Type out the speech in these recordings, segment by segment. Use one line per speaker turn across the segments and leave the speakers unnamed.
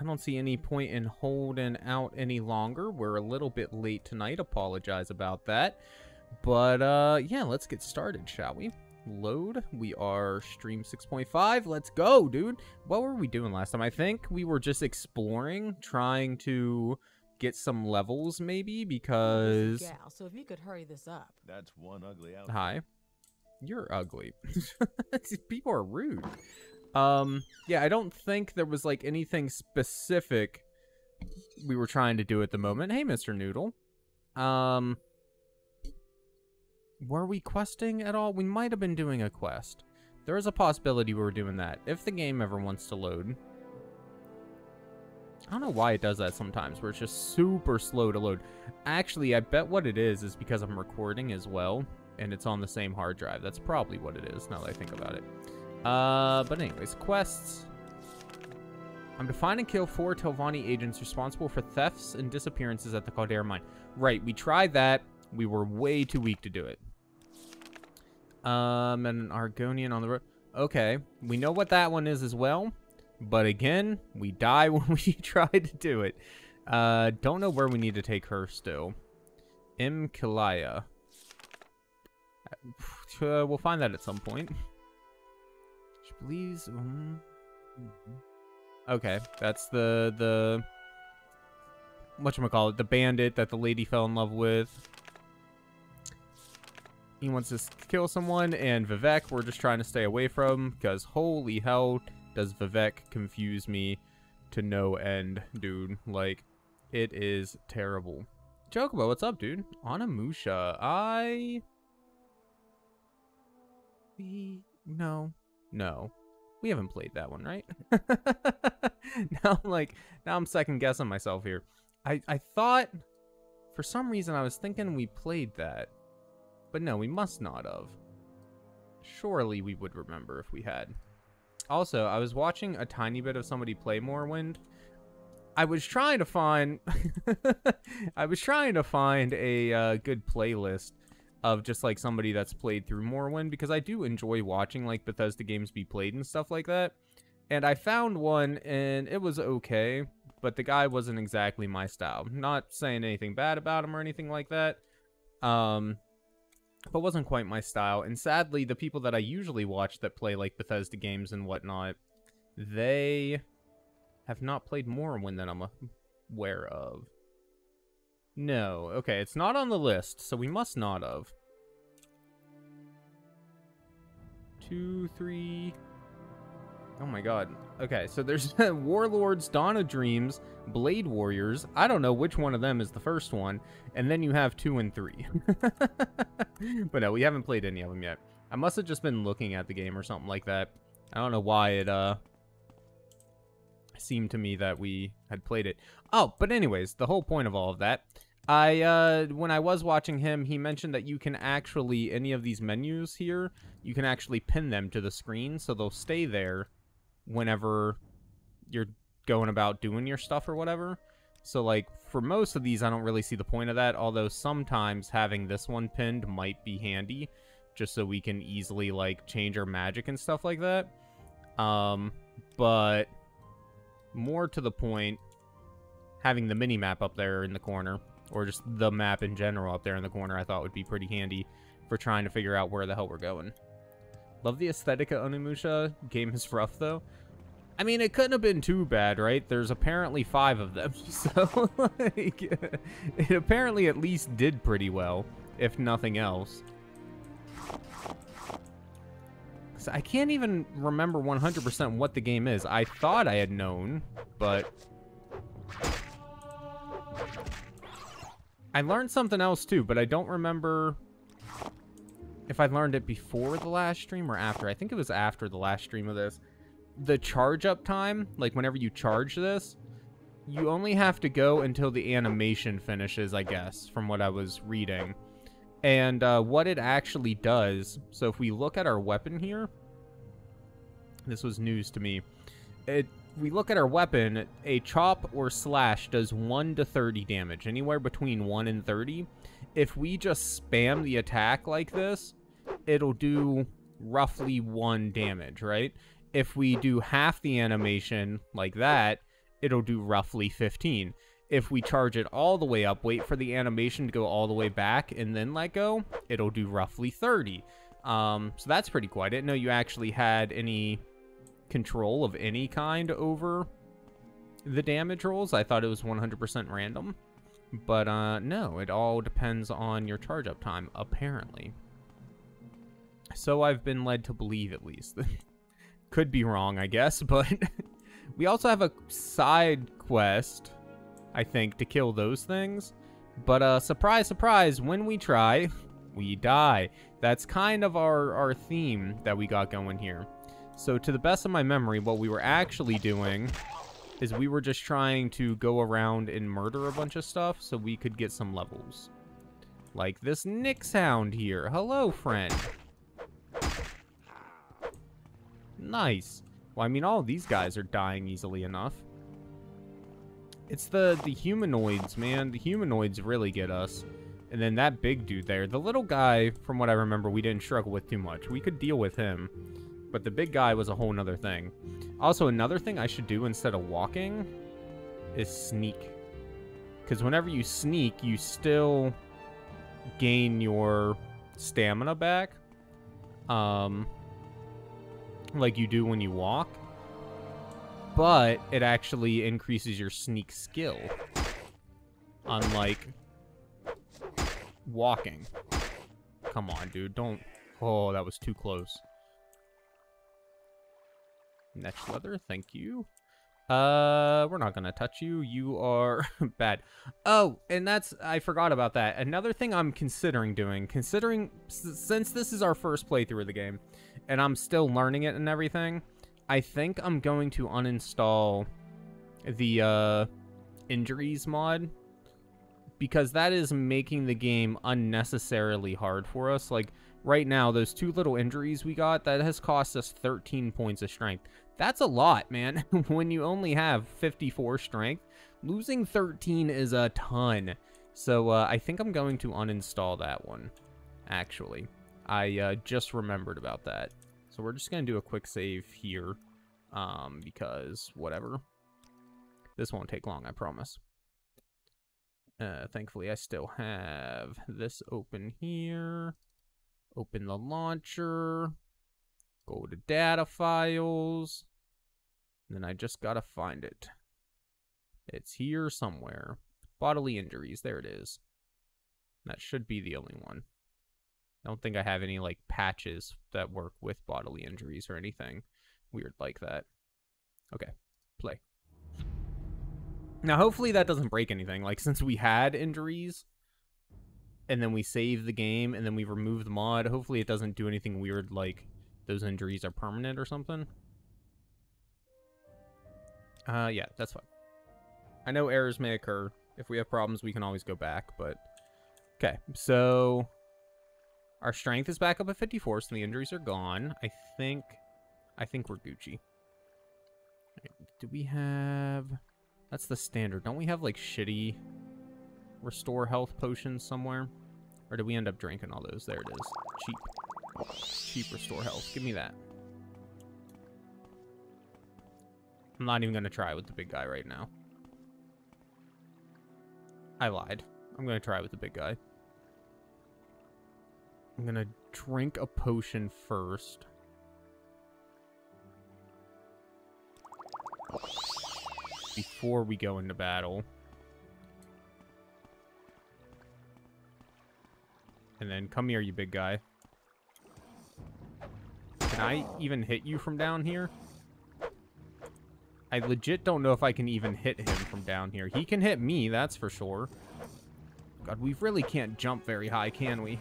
I don't see any point in holding out any longer. We're a little bit late tonight. Apologize about that. But, uh, yeah, let's get started, shall we? Load. We are stream 6.5. Let's go, dude. What were we doing last time? I think we were just exploring, trying to get some levels, maybe, because...
Gal, so if you could hurry this up.
That's one ugly outfit.
Hi. You're ugly. People are rude. Um, yeah, I don't think there was, like, anything specific we were trying to do at the moment. Hey, Mr. Noodle. Um, were we questing at all? We might have been doing a quest. There is a possibility we were doing that, if the game ever wants to load. I don't know why it does that sometimes, where it's just super slow to load. Actually, I bet what it is is because I'm recording as well, and it's on the same hard drive. That's probably what it is, now that I think about it. Uh, but anyways, quests. I'm to find and kill four Telvanni agents responsible for thefts and disappearances at the Caldera mine. Right, we tried that. We were way too weak to do it. Um, and an Argonian on the road. Okay, we know what that one is as well. But again, we die when we try to do it. Uh, don't know where we need to take her still. Imkilaya. Uh, we'll find that at some point. Please. Um, okay, that's the the what you call it? The bandit that the lady fell in love with. He wants to kill someone, and Vivec we're just trying to stay away from because holy hell, does Vivec confuse me to no end, dude. Like, it is terrible. Chocobo, what's up, dude? Onimusha, I... We... No. No. We haven't played that one, right? now I'm like, now I'm second guessing myself here. I, I thought, for some reason I was thinking we played that. But no, we must not have. Surely we would remember if we had. Also, I was watching a tiny bit of somebody play Morrowind. I was trying to find... I was trying to find a uh, good playlist of just like somebody that's played through Morrowind because I do enjoy watching like Bethesda games be played and stuff like that. And I found one and it was okay, but the guy wasn't exactly my style. Not saying anything bad about him or anything like that. Um but wasn't quite my style. And sadly, the people that I usually watch that play like Bethesda games and whatnot, they have not played Morrowind that I'm aware of. No. Okay, it's not on the list, so we must not have. Two, three... Oh my god. Okay, so there's Warlords, Dawn of Dreams, Blade Warriors. I don't know which one of them is the first one. And then you have two and three. but no, we haven't played any of them yet. I must have just been looking at the game or something like that. I don't know why it, uh, seemed to me that we had played it. Oh, but anyways, the whole point of all of that I, uh, when I was watching him, he mentioned that you can actually, any of these menus here, you can actually pin them to the screen, so they'll stay there whenever you're going about doing your stuff or whatever. So, like, for most of these, I don't really see the point of that, although sometimes having this one pinned might be handy, just so we can easily, like, change our magic and stuff like that. Um, but more to the point, having the mini-map up there in the corner or just the map in general up there in the corner I thought would be pretty handy for trying to figure out where the hell we're going. Love the aesthetic of Onimusha. Game is rough, though. I mean, it couldn't have been too bad, right? There's apparently five of them, so, like, it apparently at least did pretty well, if nothing else. So I can't even remember 100% what the game is. I thought I had known, but I learned something else too, but I don't remember if I learned it before the last stream or after. I think it was after the last stream of this. The charge up time, like whenever you charge this, you only have to go until the animation finishes, I guess, from what I was reading. And uh, what it actually does, so if we look at our weapon here, this was news to me. It we look at our weapon, a chop or slash does 1 to 30 damage, anywhere between 1 and 30. If we just spam the attack like this, it'll do roughly 1 damage, right? If we do half the animation like that, it'll do roughly 15. If we charge it all the way up, wait for the animation to go all the way back, and then let go, it'll do roughly 30. Um, so that's pretty cool. I didn't know you actually had any control of any kind over the damage rolls. I thought it was 100% random. But uh, no, it all depends on your charge up time, apparently. So I've been led to believe, at least. Could be wrong, I guess, but we also have a side quest, I think, to kill those things. But uh, surprise, surprise, when we try, we die. That's kind of our, our theme that we got going here. So to the best of my memory, what we were actually doing is we were just trying to go around and murder a bunch of stuff so we could get some levels. Like this Nix-Hound here. Hello, friend. Nice. Well, I mean, all these guys are dying easily enough. It's the, the humanoids, man. The humanoids really get us. And then that big dude there. The little guy, from what I remember, we didn't struggle with too much. We could deal with him. But the big guy was a whole nother thing. Also, another thing I should do instead of walking is sneak. Because whenever you sneak, you still gain your stamina back. Um, like you do when you walk. But it actually increases your sneak skill. Unlike walking. Come on, dude. Don't... Oh, that was too close. Next leather, thank you. Uh, we're not gonna touch you. You are bad. Oh, and that's, I forgot about that. Another thing I'm considering doing, considering, since this is our first playthrough of the game, and I'm still learning it and everything, I think I'm going to uninstall the, uh, injuries mod, because that is making the game unnecessarily hard for us. Like, right now, those two little injuries we got, that has cost us 13 points of strength. That's a lot, man. when you only have 54 strength, losing 13 is a ton. So uh, I think I'm going to uninstall that one, actually. I uh, just remembered about that. So we're just going to do a quick save here, um, because whatever. This won't take long, I promise. Uh, thankfully, I still have this open here. Open the launcher. Go to data files. Then I just gotta find it. It's here somewhere. Bodily injuries. There it is. That should be the only one. I don't think I have any, like, patches that work with bodily injuries or anything weird like that. Okay. Play. Now, hopefully that doesn't break anything. Like, since we had injuries, and then we save the game, and then we remove the mod, hopefully it doesn't do anything weird like those injuries are permanent or something. Uh, yeah, that's fine. I know errors may occur. If we have problems, we can always go back, but... Okay, so... Our strength is back up at 54, so the injuries are gone. I think... I think we're Gucci. Do we have... That's the standard. Don't we have, like, shitty restore health potions somewhere? Or did we end up drinking all those? There it is. Cheap. Cheap restore health. Give me that. I'm not even going to try with the big guy right now. I lied. I'm going to try with the big guy. I'm going to drink a potion first. Before we go into battle. And then come here, you big guy. Can I even hit you from down here? I legit don't know if I can even hit him from down here. He can hit me, that's for sure. God, we really can't jump very high, can we?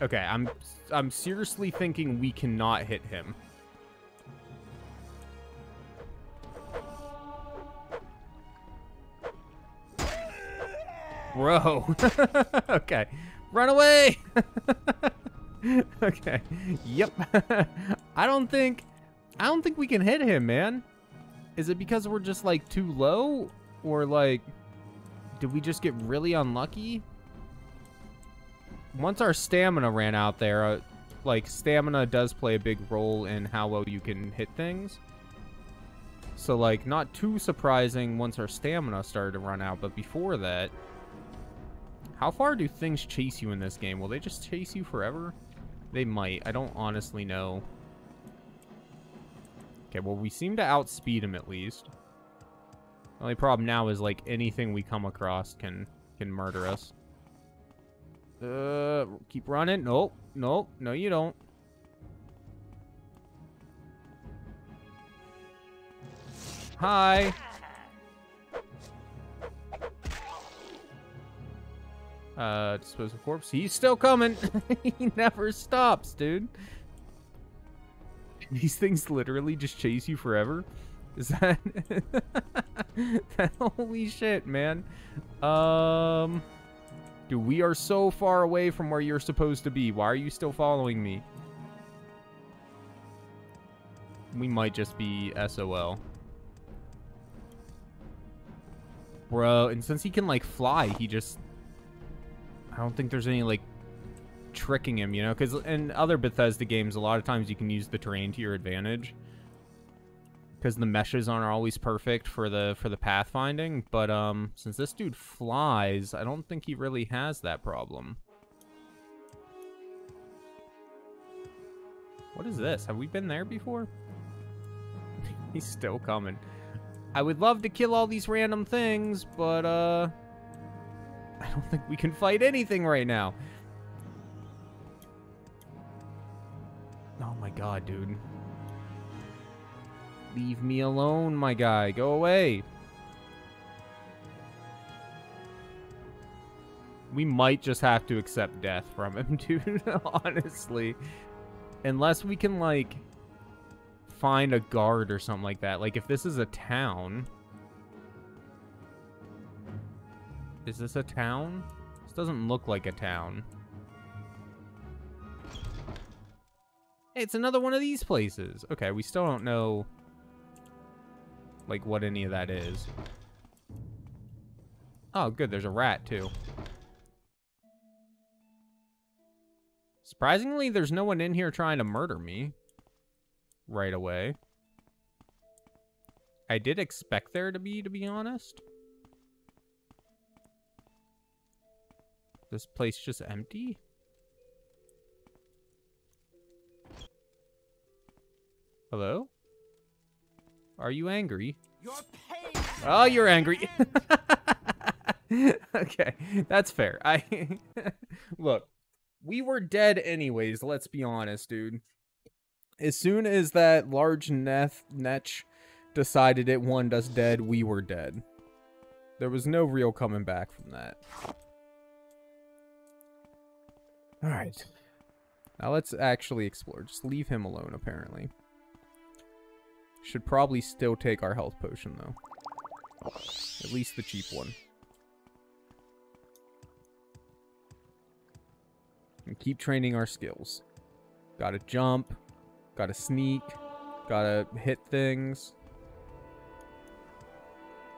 Okay, I'm I'm seriously thinking we cannot hit him. Bro. okay. Run away! okay. Yep. I don't think... I don't think we can hit him, man. Is it because we're just, like, too low? Or, like... Did we just get really unlucky? Once our stamina ran out there, uh, like, stamina does play a big role in how well you can hit things. So, like, not too surprising once our stamina started to run out, but before that... How far do things chase you in this game? Will they just chase you forever? They might. I don't honestly know. Okay, well, we seem to outspeed him at least. The only problem now is, like, anything we come across can can murder us. Uh, keep running. Nope. Nope. No, you don't. Hi. Uh, dispose of corpse. He's still coming. he never stops, dude. These things literally just chase you forever. Is that... Holy shit, man. Um... Dude, we are so far away from where you're supposed to be. Why are you still following me? We might just be SOL. Bro, and since he can, like, fly, he just... I don't think there's any, like, tricking him, you know? Because in other Bethesda games, a lot of times you can use the terrain to your advantage. Because the meshes aren't always perfect for the for the pathfinding. But um, since this dude flies, I don't think he really has that problem. What is this? Have we been there before? He's still coming. I would love to kill all these random things, but, uh... I don't think we can fight anything right now. Oh my god, dude. Leave me alone, my guy. Go away. We might just have to accept death from him, dude, honestly. Unless we can, like, find a guard or something like that. Like, if this is a town... Is this a town? This doesn't look like a town. It's another one of these places. Okay, we still don't know like what any of that is. Oh, good. There's a rat, too. Surprisingly, there's no one in here trying to murder me right away. I did expect there to be, to be honest. This place just empty? Hello? Are you angry? You're oh, you're angry. okay, that's fair. I look, we were dead anyways. Let's be honest, dude. As soon as that large neth netch decided it wanted us dead, we were dead. There was no real coming back from that. Alright. Now let's actually explore. Just leave him alone, apparently. Should probably still take our health potion, though. At least the cheap one. And keep training our skills. Gotta jump. Gotta sneak. Gotta hit things.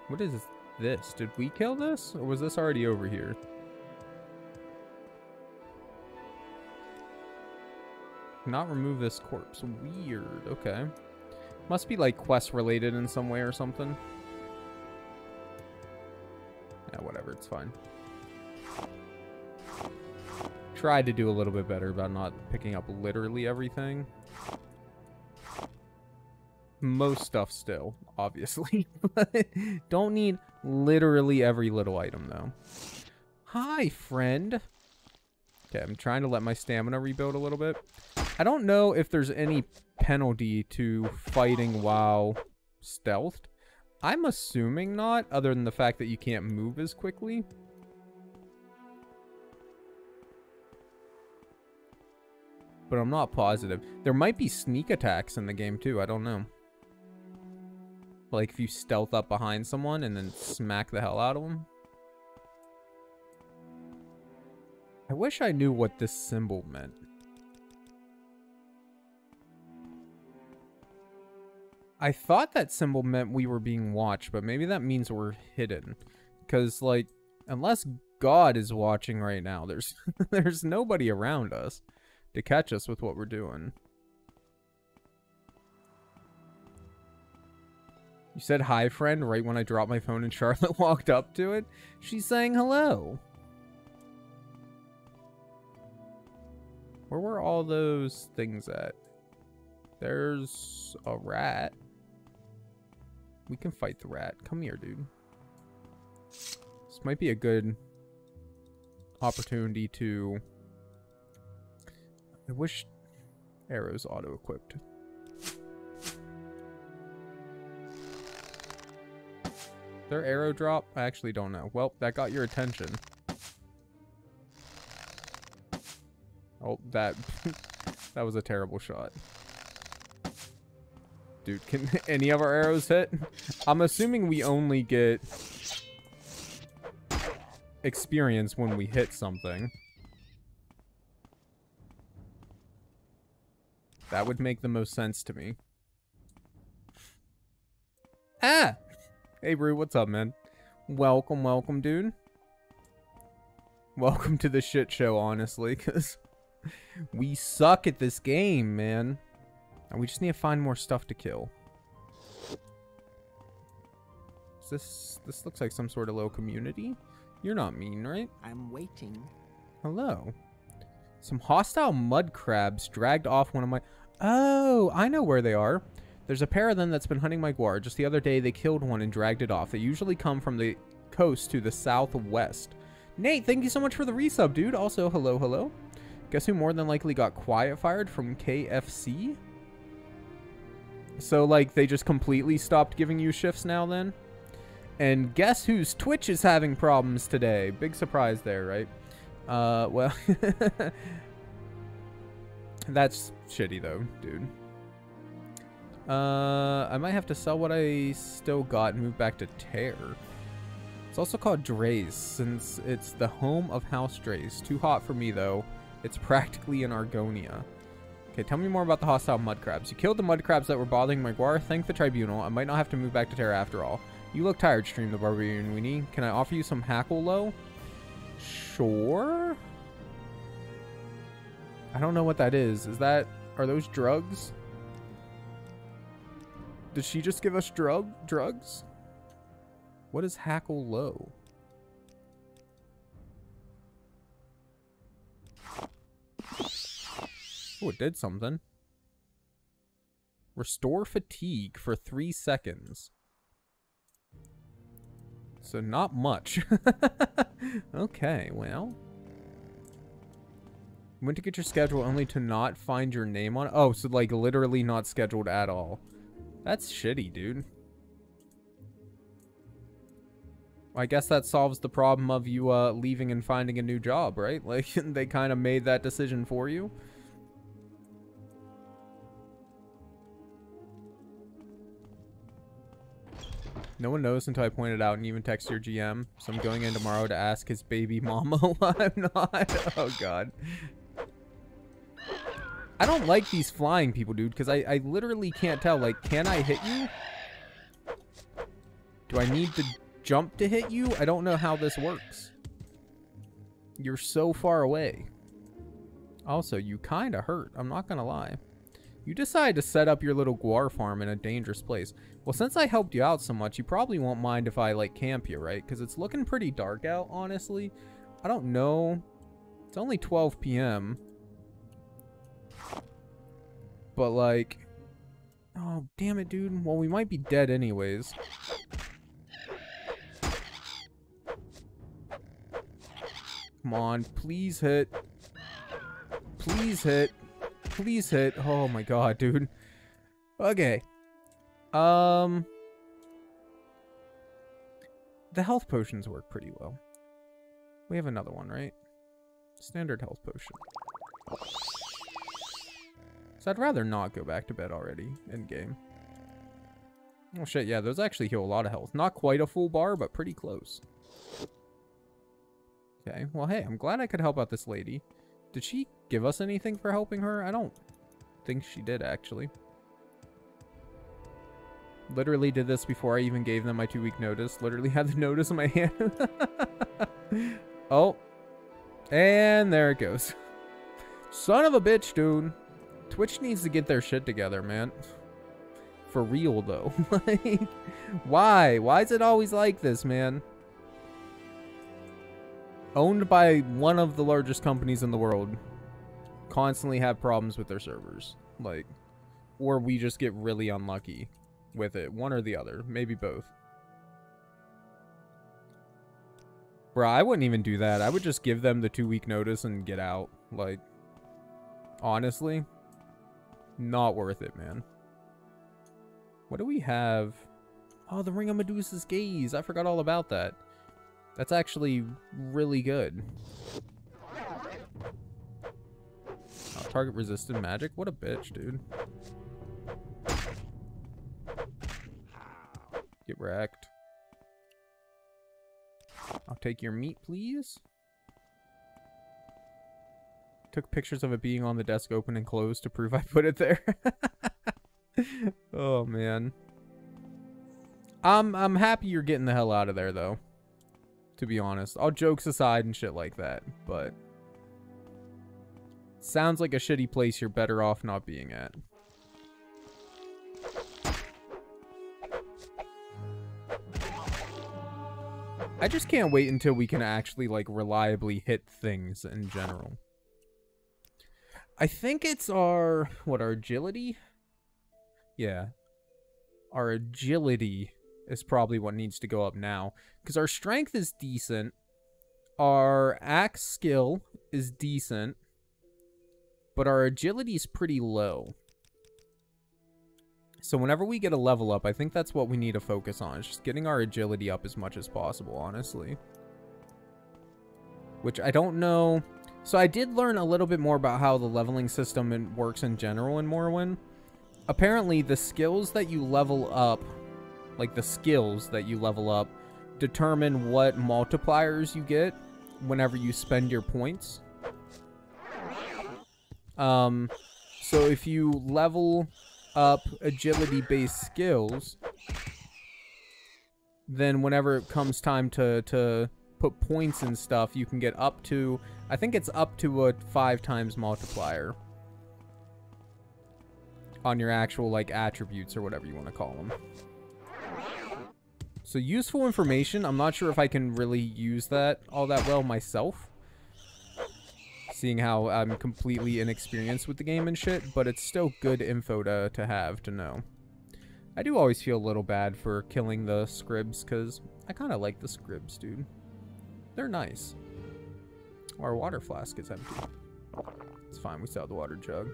What is this? Did we kill this? Or was this already over here? Not remove this corpse. Weird. Okay. Must be like quest related in some way or something. Yeah, whatever, it's fine. Tried to do a little bit better about not picking up literally everything. Most stuff still, obviously. Don't need literally every little item, though. Hi, friend. Okay, I'm trying to let my stamina rebuild a little bit. I don't know if there's any penalty to fighting while stealthed. I'm assuming not, other than the fact that you can't move as quickly. But I'm not positive. There might be sneak attacks in the game too, I don't know. Like if you stealth up behind someone and then smack the hell out of them. I wish I knew what this symbol meant. I thought that symbol meant we were being watched, but maybe that means we're hidden. Because, like, unless God is watching right now, there's there's nobody around us to catch us with what we're doing. You said hi, friend, right when I dropped my phone and Charlotte walked up to it. She's saying hello. Where were all those things at? There's a rat. We can fight the rat. Come here, dude. This might be a good opportunity to... I wish arrows auto-equipped. Their arrow drop? I actually don't know. Well, that got your attention. Oh, that that was a terrible shot. Dude, can any of our arrows hit? I'm assuming we only get experience when we hit something. That would make the most sense to me. Ah! Hey, Brew, what's up, man? Welcome, welcome, dude. Welcome to the shit show, honestly, because we suck at this game, man. And we just need to find more stuff to kill. Is this this looks like some sort of little community. You're not mean, right?
I'm waiting.
Hello. Some hostile mud crabs dragged off one of my... Oh, I know where they are. There's a pair of them that's been hunting my guar. Just the other day, they killed one and dragged it off. They usually come from the coast to the southwest. Nate, thank you so much for the resub, dude. Also, hello, hello. Guess who more than likely got quiet fired from KFC? So, like, they just completely stopped giving you shifts now then? And guess whose Twitch is having problems today? Big surprise there, right? Uh, well... That's shitty, though, dude. Uh, I might have to sell what I still got and move back to Tear. It's also called Dres, since it's the home of House Dres. Too hot for me, though. It's practically an Argonia. Okay, tell me more about the hostile mud crabs. You killed the mud crabs that were bothering my guar. Thank the tribunal. I might not have to move back to Terra after all. You look tired, Stream the Barbarian Weenie. Can I offer you some hackle-lo? Sure. I don't know what that is. Is that... Are those drugs? Did she just give us drug drugs? What is hackle-lo? Oh, it did something. Restore fatigue for three seconds. So not much. okay, well. Went to get your schedule only to not find your name on it. Oh, so like literally not scheduled at all. That's shitty, dude. I guess that solves the problem of you uh, leaving and finding a new job, right? Like, they kind of made that decision for you. No one knows until I point it out and even text your GM. So I'm going in tomorrow to ask his baby mama why I'm not. Oh, God. I don't like these flying people, dude, because I, I literally can't tell. Like, can I hit you? Do I need to jump to hit you? I don't know how this works. You're so far away. Also, you kind of hurt. I'm not going to lie. You decide to set up your little guar farm in a dangerous place. Well, since I helped you out so much, you probably won't mind if I, like, camp you, right? Because it's looking pretty dark out, honestly. I don't know. It's only 12 p.m. But, like... Oh, damn it, dude. Well, we might be dead anyways. Come on, please hit. Please hit. Please hit. Oh my god, dude. Okay. Um... The health potions work pretty well. We have another one, right? Standard health potion. So I'd rather not go back to bed already in game. Oh shit, yeah, those actually heal a lot of health. Not quite a full bar, but pretty close. Okay, well hey, I'm glad I could help out this lady. Did she give us anything for helping her? I don't think she did, actually. Literally did this before I even gave them my two-week notice. Literally had the notice in my hand. oh. And there it goes. Son of a bitch, dude. Twitch needs to get their shit together, man. For real though. like why? Why is it always like this, man? Owned by one of the largest companies in the world. Constantly have problems with their servers. Like or we just get really unlucky with it. One or the other. Maybe both. Bro, I wouldn't even do that. I would just give them the two week notice and get out. Like, honestly, not worth it, man. What do we have? Oh, the Ring of Medusa's Gaze. I forgot all about that. That's actually really good. Oh, target resistant magic? What a bitch, dude. Get wrecked. I'll take your meat, please. Took pictures of it being on the desk open and closed to prove I put it there. oh, man. I'm, I'm happy you're getting the hell out of there, though. To be honest. All jokes aside and shit like that. But... Sounds like a shitty place you're better off not being at. I just can't wait until we can actually, like, reliably hit things in general. I think it's our, what, our agility? Yeah. Our agility is probably what needs to go up now. Because our strength is decent. Our axe skill is decent. But our agility is pretty low. So whenever we get a level up, I think that's what we need to focus on. Is just getting our agility up as much as possible, honestly. Which I don't know. So I did learn a little bit more about how the leveling system works in general in Morrowind. Apparently, the skills that you level up, like the skills that you level up, determine what multipliers you get whenever you spend your points. Um, so if you level up agility based skills, then whenever it comes time to, to put points and stuff, you can get up to, I think it's up to a five times multiplier on your actual like attributes or whatever you want to call them. So useful information. I'm not sure if I can really use that all that well myself seeing how I'm completely inexperienced with the game and shit, but it's still good info to, to have, to know. I do always feel a little bad for killing the scribs, because I kind of like the scribs, dude. They're nice. Our water flask is empty. It's fine, we still have the water jug.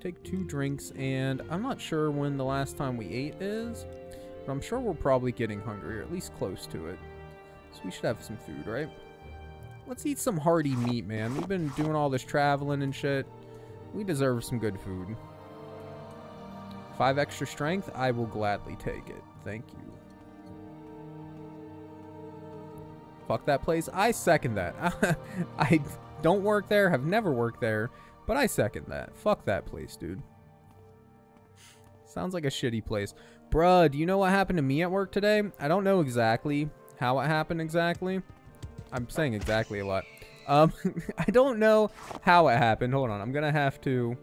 Take two drinks, and I'm not sure when the last time we ate is, but I'm sure we're probably getting hungry, or at least close to it. So we should have some food, right? Let's eat some hearty meat, man. We've been doing all this traveling and shit. We deserve some good food. Five extra strength, I will gladly take it. Thank you. Fuck that place. I second that. I don't work there, have never worked there, but I second that. Fuck that place, dude. Sounds like a shitty place. Bruh, do you know what happened to me at work today? I don't know exactly how it happened exactly. I'm saying exactly a lot. Um, I don't know how it happened. Hold on. I'm to have to...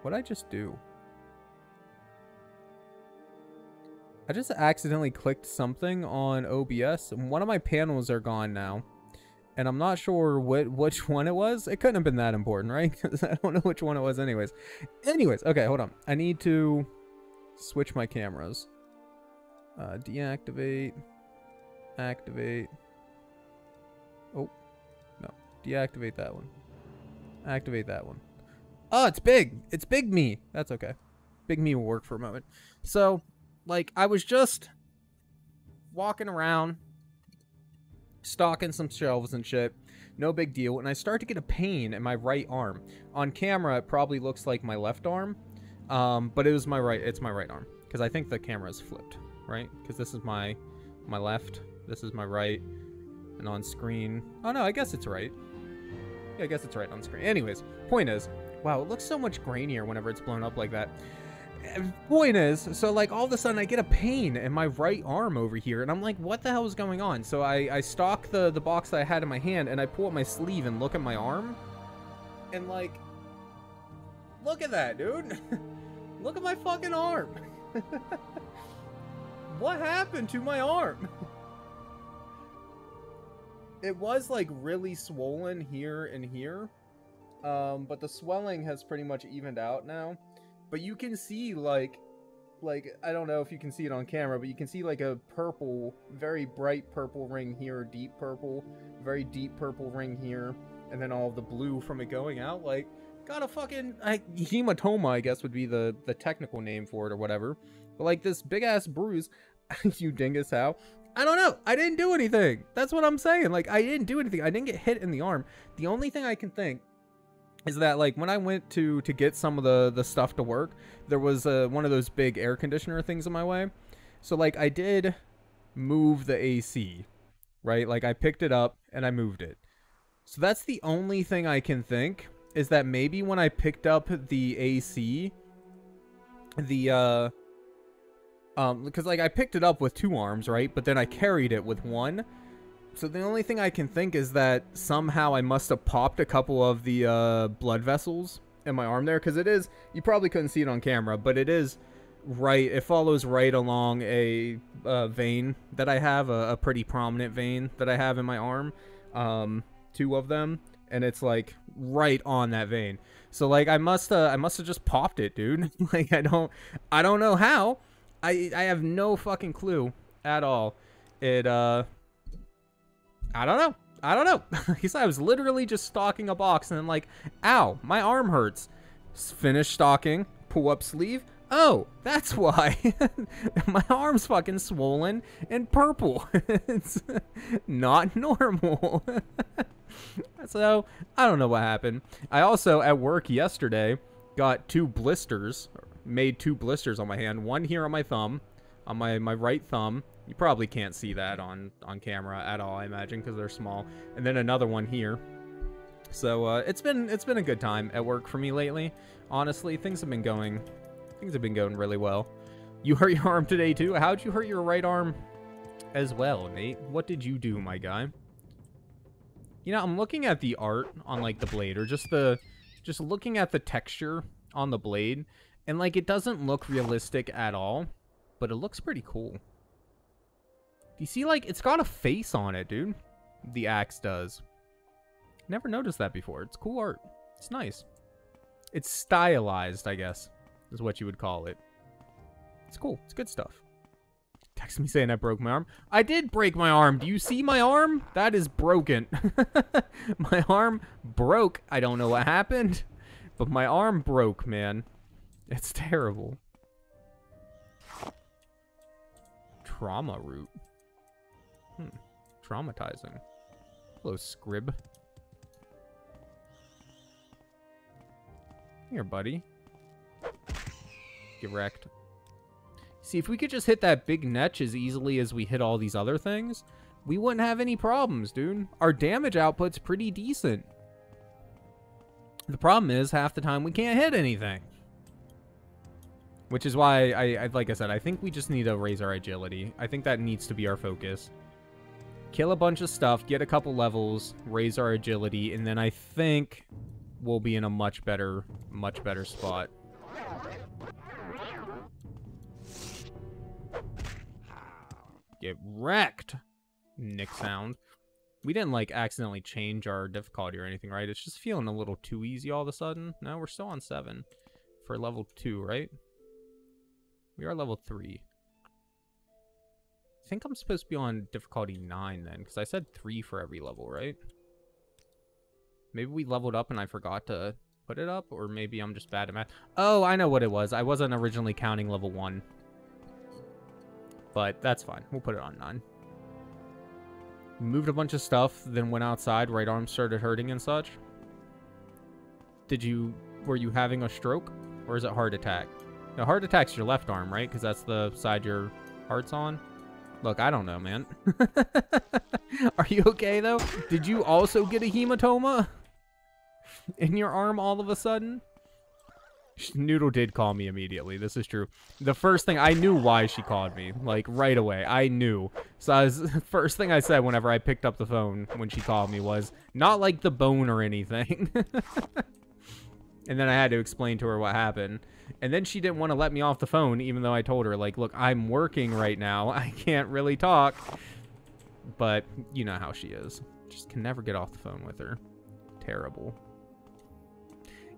What'd I just do? I just accidentally clicked something on OBS, one of my panels are gone now. And I'm not sure what which one it was. It couldn't have been that important, right? Because I don't know which one it was anyways. Anyways, okay, hold on. I need to switch my cameras. Uh, deactivate. Activate. Oh. No. Deactivate that one. Activate that one. Oh, it's big. It's big me. That's okay. Big me will work for a moment. So, like, I was just walking around, stocking some shelves and shit. No big deal. And I start to get a pain in my right arm. On camera, it probably looks like my left arm. Um, but it was my right. It's my right arm. Because I think the camera is flipped right? Because this is my my left, this is my right, and on screen. Oh no, I guess it's right. Yeah, I guess it's right on screen. Anyways, point is, wow, it looks so much grainier whenever it's blown up like that. Point is, so like all of a sudden I get a pain in my right arm over here, and I'm like, what the hell is going on? So I, I stock the, the box that I had in my hand, and I pull up my sleeve and look at my arm, And like, look at that, dude. look at my fucking arm. what happened to my arm? it was like really swollen here and here. Um, but the swelling has pretty much evened out now. But you can see like like I don't know if you can see it on camera, but you can see like a purple, very bright purple ring here, deep purple, very deep purple ring here, and then all the blue from it going out. Like, got a fucking like, hematoma, I guess would be the the technical name for it or whatever. But like this big ass bruise, you dingus how. I don't know. I didn't do anything. That's what I'm saying. Like I didn't do anything. I didn't get hit in the arm. The only thing I can think is that like when I went to to get some of the the stuff to work, there was uh, one of those big air conditioner things in my way. So like I did move the AC, right? Like I picked it up and I moved it. So that's the only thing I can think is that maybe when I picked up the AC, the uh um because like I picked it up with two arms, right? But then I carried it with one. So the only thing I can think is that somehow I must have popped a couple of the uh, blood vessels in my arm there because it is. You probably couldn't see it on camera, but it is right. It follows right along a uh, vein that I have, a, a, pretty prominent vein that I have in my arm. Um, two of them, and it's like right on that vein. So like I must uh, I must have just popped it, dude. like I don't I don't know how. I I have no fucking clue at all. It uh I don't know. I don't know. he said I was literally just stalking a box and then like, ow, my arm hurts. Finish stalking, pull up sleeve. Oh, that's why. my arm's fucking swollen and purple. it's not normal. so, I don't know what happened. I also, at work yesterday, got two blisters, made two blisters on my hand. One here on my thumb, on my, my right thumb, you probably can't see that on, on camera at all, I imagine, because they're small. And then another one here. So uh, it's been it's been a good time at work for me lately. Honestly, things have been going things have been going really well. You hurt your arm today too. How'd you hurt your right arm as well, Nate? What did you do, my guy? You know, I'm looking at the art on like the blade, or just the just looking at the texture on the blade, and like it doesn't look realistic at all, but it looks pretty cool. Do you see, like, it's got a face on it, dude? The axe does. Never noticed that before. It's cool art. It's nice. It's stylized, I guess, is what you would call it. It's cool. It's good stuff. Text me saying I broke my arm. I did break my arm. Do you see my arm? That is broken. my arm broke. I don't know what happened, but my arm broke, man. It's terrible. Trauma root. Hmm. Traumatizing. Hello, Scrib. Here, buddy. Get wrecked. See, if we could just hit that big netch as easily as we hit all these other things, we wouldn't have any problems, dude. Our damage output's pretty decent. The problem is, half the time we can't hit anything. Which is why, I, I like I said, I think we just need to raise our agility. I think that needs to be our focus kill a bunch of stuff, get a couple levels, raise our agility, and then I think we'll be in a much better, much better spot. Get wrecked, nix-hound. We didn't, like, accidentally change our difficulty or anything, right? It's just feeling a little too easy all of a sudden. No, we're still on 7 for level 2, right? We are level 3. I think I'm supposed to be on difficulty 9 then, because I said 3 for every level, right? Maybe we leveled up and I forgot to put it up, or maybe I'm just bad at math. Oh, I know what it was. I wasn't originally counting level 1. But that's fine. We'll put it on 9. Moved a bunch of stuff, then went outside. Right arm started hurting and such. Did you... Were you having a stroke? Or is it heart attack? No, heart attack's your left arm, right? Because that's the side your heart's on. Look, I don't know, man. Are you okay, though? Did you also get a hematoma? In your arm all of a sudden? Noodle did call me immediately. This is true. The first thing, I knew why she called me. Like, right away. I knew. So, I was, first thing I said whenever I picked up the phone when she called me was, not like the bone or anything. And then I had to explain to her what happened. And then she didn't want to let me off the phone, even though I told her, like, look, I'm working right now. I can't really talk. But you know how she is. Just can never get off the phone with her. Terrible.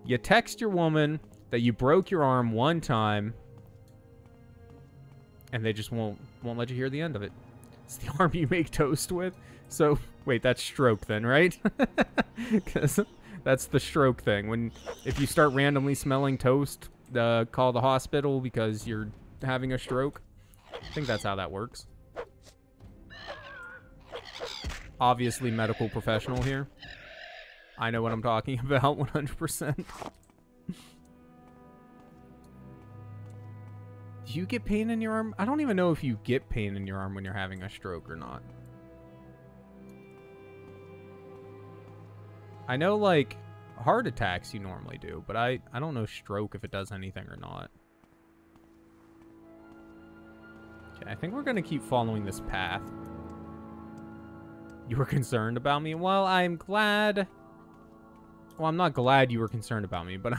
You text your woman that you broke your arm one time, and they just won't won't let you hear the end of it. It's the arm you make toast with. So wait, that's stroke then, right? Because that's the stroke thing. When if you start randomly smelling toast, uh, call the hospital because you're having a stroke. I think that's how that works. Obviously, medical professional here. I know what I'm talking about 100%. Do you get pain in your arm? I don't even know if you get pain in your arm when you're having a stroke or not. I know, like, heart attacks you normally do, but I, I don't know stroke if it does anything or not. Okay, I think we're going to keep following this path. You were concerned about me? Well, I'm glad... Well, I'm not glad you were concerned about me, but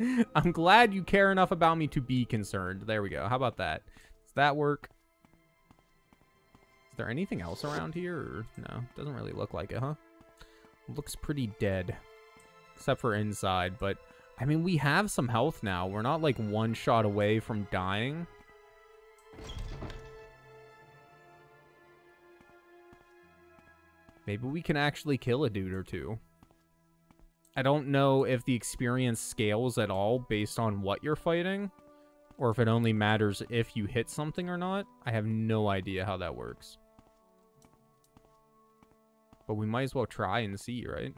I'm glad you care enough about me to be concerned. There we go. How about that? Does that work? Is there anything else around here? Or... No, doesn't really look like it, huh? Looks pretty dead. Except for inside, but... I mean, we have some health now. We're not, like, one shot away from dying. Maybe we can actually kill a dude or two. I don't know if the experience scales at all based on what you're fighting, or if it only matters if you hit something or not. I have no idea how that works. But we might as well try and see, right?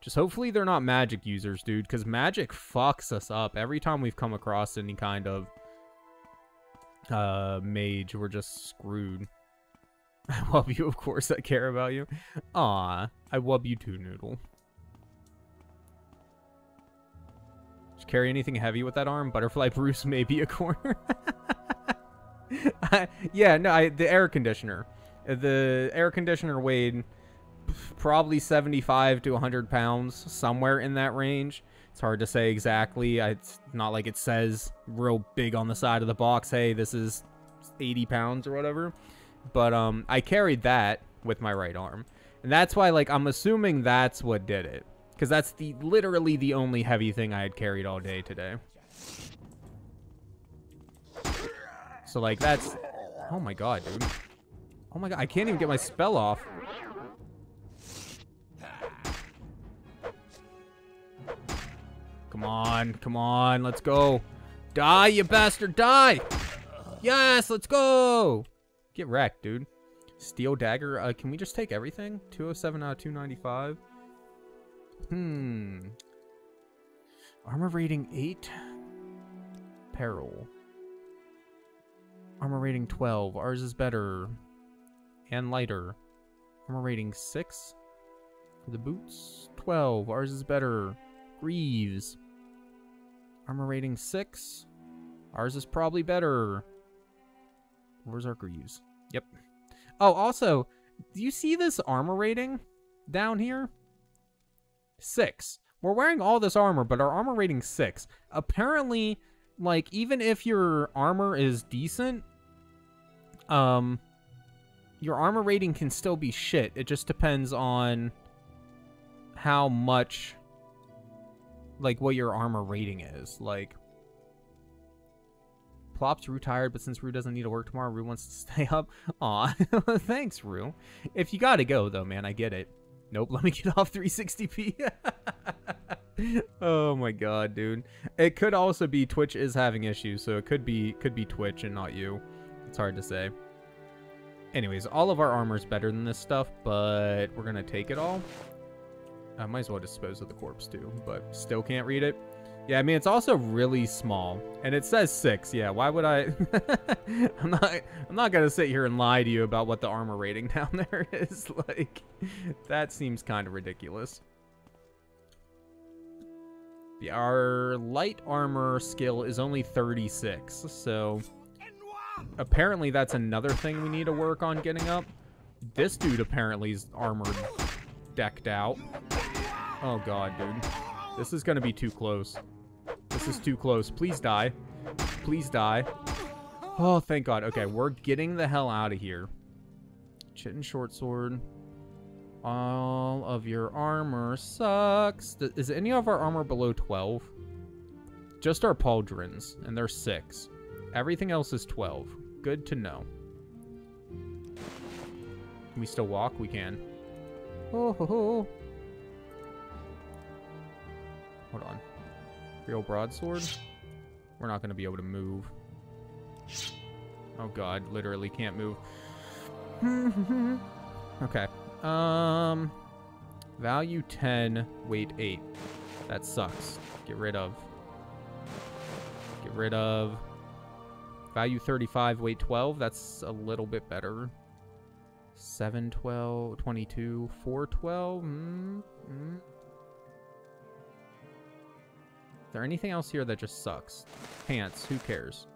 Just hopefully they're not magic users, dude, because magic fucks us up. Every time we've come across any kind of uh, mage, we're just screwed. I love you, of course I care about you. Aw, I love you too, Noodle. Just carry anything heavy with that arm? Butterfly Bruce may be a corner. yeah, no, I, the air conditioner. The air conditioner weighed probably 75 to 100 pounds, somewhere in that range. It's hard to say exactly. It's not like it says real big on the side of the box, hey, this is 80 pounds or whatever. But um, I carried that with my right arm. And that's why, like, I'm assuming that's what did it. Because that's the literally the only heavy thing I had carried all day today. So, like, that's... Oh my god, dude. Oh my god, I can't even get my spell off. Come on, come on, let's go. Die, you bastard, die! Yes, let's go! Get wrecked, dude. Steel dagger. Uh, can we just take everything? 207 out of 295. Hmm. Armor rating 8. Peril. Armor rating 12. Ours is better. And lighter. Armor rating 6. For the boots. 12. Ours is better. Greaves. Armor rating 6. Ours is probably better. Where's our Greaves? Yep. Oh, also, do you see this armor rating down here? Six. We're wearing all this armor, but our armor rating six. Apparently, like, even if your armor is decent, um, your armor rating can still be shit. It just depends on how much, like, what your armor rating is. Like, Plops Rue tired, but since Rue doesn't need to work tomorrow, Rue wants to stay up. Aw, thanks, Rue. If you gotta go, though, man, I get it. Nope, let me get off 360p. oh my god, dude. It could also be Twitch is having issues, so it could be could be Twitch and not you. It's hard to say. Anyways, all of our armor's better than this stuff, but we're gonna take it all. I might as well dispose of the corpse too, but still can't read it. Yeah, I mean, it's also really small. And it says six. Yeah, why would I... I'm not I'm not going to sit here and lie to you about what the armor rating down there is. Like, that seems kind of ridiculous. The, our light armor skill is only 36. So, apparently that's another thing we need to work on getting up. This dude apparently is armored, decked out. Oh, God, dude. This is to be too close. This is too close. Please die. Please die. Oh, thank God. Okay, we're getting the hell out of here. Chitin short sword. All of your armor sucks. Is any of our armor below 12? Just our pauldrons, and they're 6. Everything else is 12. Good to know. Can we still walk? We can. Oh, ho, ho. Hold on. Real broadsword? We're not going to be able to move. Oh god, literally can't move. okay. Um value 10, weight 8. That sucks. Get rid of. Get rid of. Value 35, weight 12. That's a little bit better. 7, 12, 22, 4, 12. Mm, mm. There anything else here that just sucks? Pants, who cares?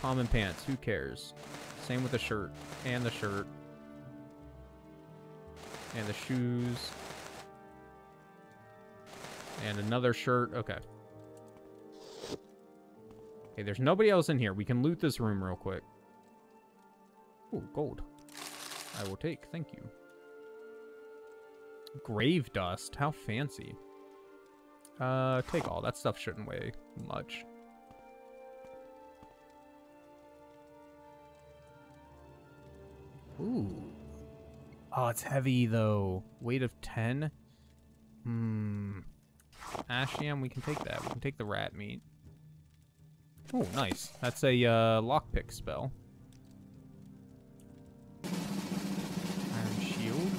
Common pants, who cares? Same with the shirt. And the shirt. And the shoes. And another shirt. Okay. Okay, there's nobody else in here. We can loot this room real quick. Ooh, gold. I will take, thank you. Grave dust, how fancy. Uh, take all. That stuff shouldn't weigh much. Ooh. Oh, it's heavy though. Weight of 10? Hmm. Ash yam, we can take that. We can take the rat meat. Oh, nice. That's a uh, lockpick spell. Iron shield.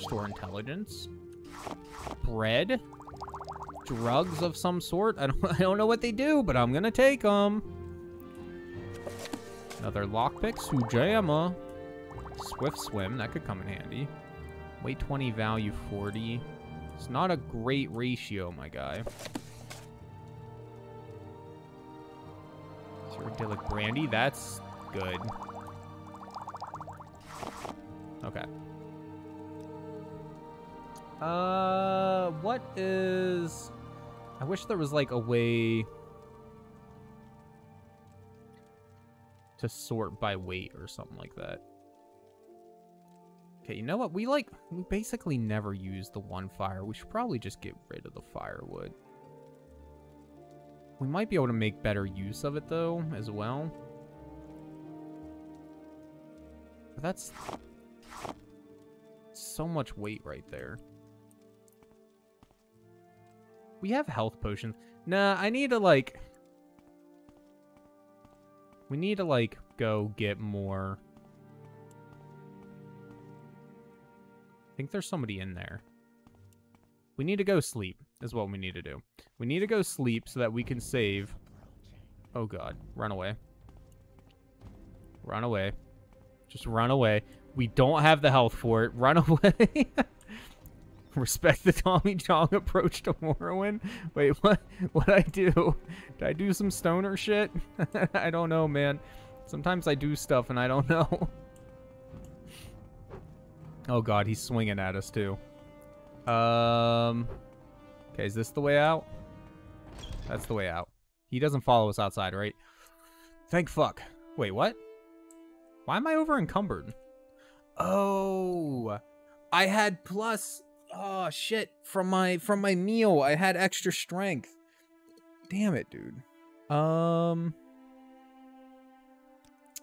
Store intelligence. Bread. Drugs of some sort. I don't, I don't know what they do, but I'm gonna take them. Another lockpick, Sujamma. Swift swim, that could come in handy. Weight 20, value 40. It's not a great ratio, my guy. Cyrodiilic brandy, that's good. Okay. Uh, what is... I wish there was, like, a way... to sort by weight or something like that. Okay, you know what? We like we basically never use the one fire. We should probably just get rid of the firewood. We might be able to make better use of it though, as well. But that's so much weight right there. We have health potions. Nah, I need to like we need to, like, go get more. I think there's somebody in there. We need to go sleep, is what we need to do. We need to go sleep so that we can save. Oh, God. Run away. Run away. Just run away. We don't have the health for it. Run away. Respect the Tommy Chong approach to Morrowind. Wait, what? What I do? Did I do some stoner shit? I don't know, man. Sometimes I do stuff and I don't know. oh god, he's swinging at us too. Um. Okay, is this the way out? That's the way out. He doesn't follow us outside, right? Thank fuck. Wait, what? Why am I over encumbered? Oh, I had plus Oh shit! From my from my meal, I had extra strength. Damn it, dude. Um.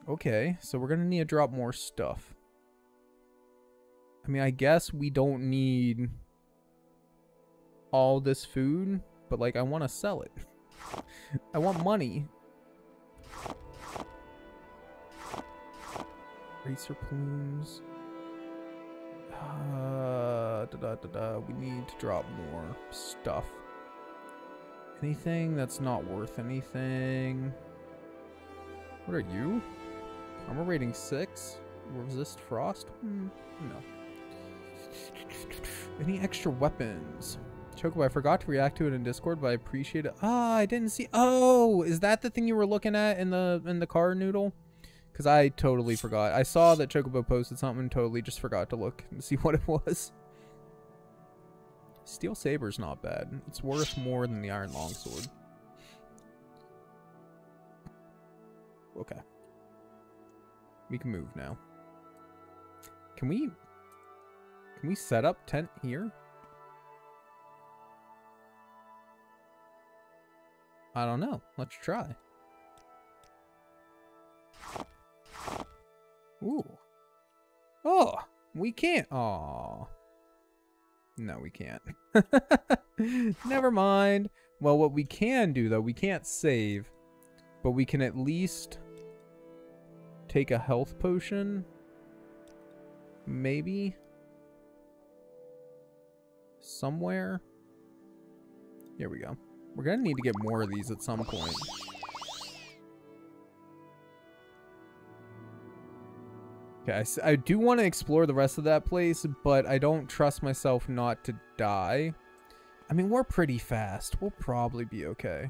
Okay, so we're gonna need to drop more stuff. I mean, I guess we don't need all this food, but like, I want to sell it. I want money. Racer plumes. Uh, da, da, da. We need to drop more stuff. Anything that's not worth anything. What are you? Armor rating 6? Resist frost? Hmm, no. Any extra weapons? Chocobo, I forgot to react to it in Discord, but I appreciate it. Ah, I didn't see. Oh, is that the thing you were looking at in the in the car noodle? Because I totally forgot. I saw that Chocobo posted something and totally just forgot to look and see what it was. Steel Saber's not bad. It's worth more than the Iron Longsword. Okay. We can move now. Can we... Can we set up tent here? I don't know. Let's try. Ooh. Oh, we can't. Aw. No, we can't. Never mind. Well, what we can do, though, we can't save, but we can at least take a health potion. Maybe. Somewhere. Here we go. We're going to need to get more of these at some point. Okay, I, I do want to explore the rest of that place, but I don't trust myself not to die. I mean, we're pretty fast. We'll probably be okay.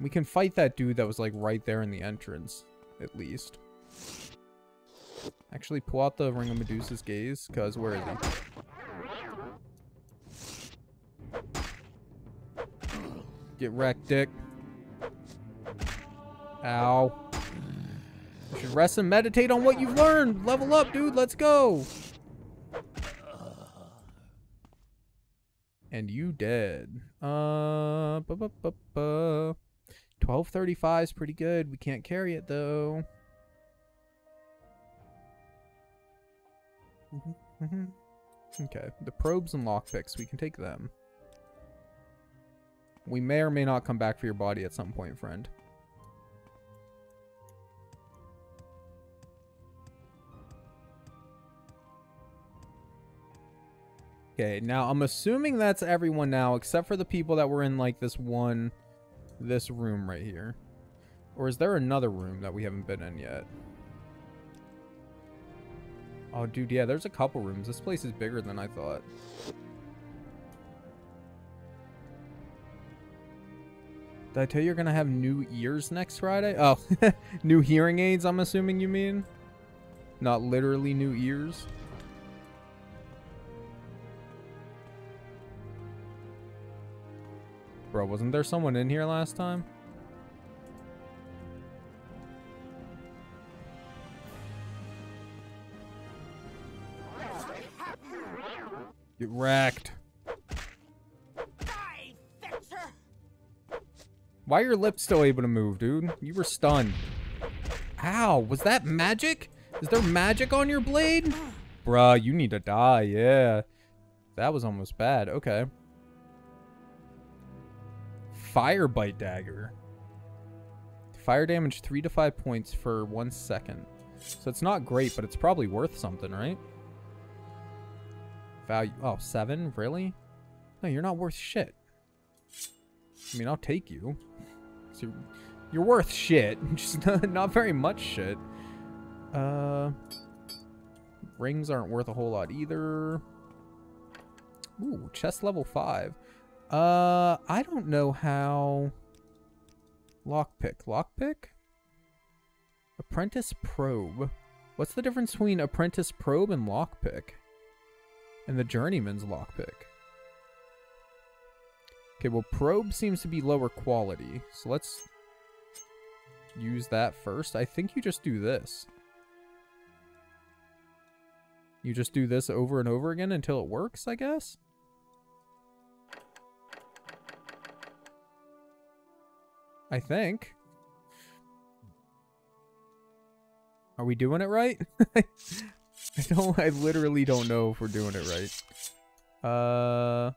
We can fight that dude that was like right there in the entrance, at least. Actually, pull out the Ring of Medusa's Gaze, because where is he? Get wrecked, dick. Ow. You should rest and meditate on what you've learned. Level up, dude. Let's go. And you dead. Uh, bu -bu -bu -bu. 1235 is pretty good. We can't carry it, though. okay, the probes and lockpicks, we can take them. We may or may not come back for your body at some point, friend. Okay, now I'm assuming that's everyone now, except for the people that were in like this one, this room right here. Or is there another room that we haven't been in yet? Oh, dude, yeah, there's a couple rooms. This place is bigger than I thought. Did I tell you you're gonna have new ears next Friday? Oh, new hearing aids, I'm assuming you mean? Not literally new ears? Bro, wasn't there someone in here last time? Get wrecked. Why are your lips still able to move, dude? You were stunned. Ow, was that magic? Is there magic on your blade? Bruh, you need to die, yeah. That was almost bad, okay. Fire Bite Dagger. Fire damage 3 to 5 points for 1 second. So it's not great, but it's probably worth something, right? Value. Oh, 7? Really? No, you're not worth shit. I mean, I'll take you. So you're, you're worth shit. Just not, not very much shit. Uh, rings aren't worth a whole lot either. Ooh, chest level 5. Uh, I don't know how... Lockpick. Lockpick? Apprentice probe. What's the difference between apprentice probe and lockpick? And the journeyman's lockpick? Okay, well, probe seems to be lower quality. So let's use that first. I think you just do this. You just do this over and over again until it works, I guess? I think. Are we doing it right? I don't I literally don't know if we're doing it right. Uh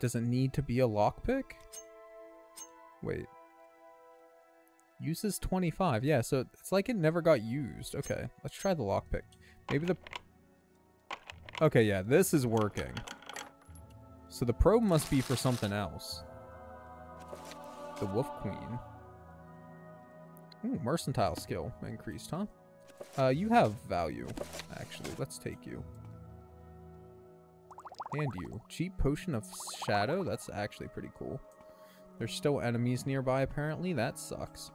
Does it need to be a lockpick? Wait. Uses 25. Yeah, so it's like it never got used. Okay, let's try the lockpick. Maybe the Okay, yeah, this is working. So the probe must be for something else the Wolf Queen. Ooh, mercantile skill increased, huh? Uh, you have value, actually. Let's take you. And you. Cheap Potion of Shadow? That's actually pretty cool. There's still enemies nearby, apparently. That sucks.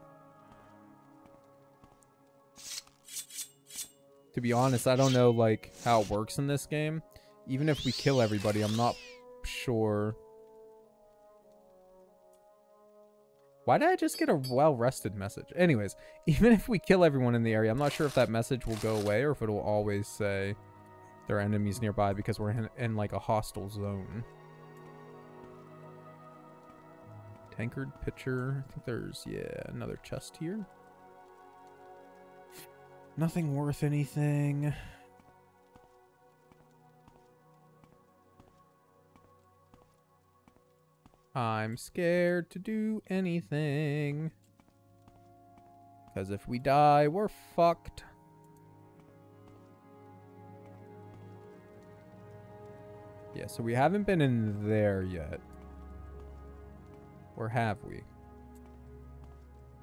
To be honest, I don't know, like, how it works in this game. Even if we kill everybody, I'm not sure. Why did I just get a well-rested message? Anyways, even if we kill everyone in the area, I'm not sure if that message will go away or if it will always say there are enemies nearby because we're in, in like a hostile zone. Tankard pitcher. I think there's, yeah, another chest here. Nothing worth anything. I'm scared to do anything. Because if we die, we're fucked. Yeah, so we haven't been in there yet. Or have we?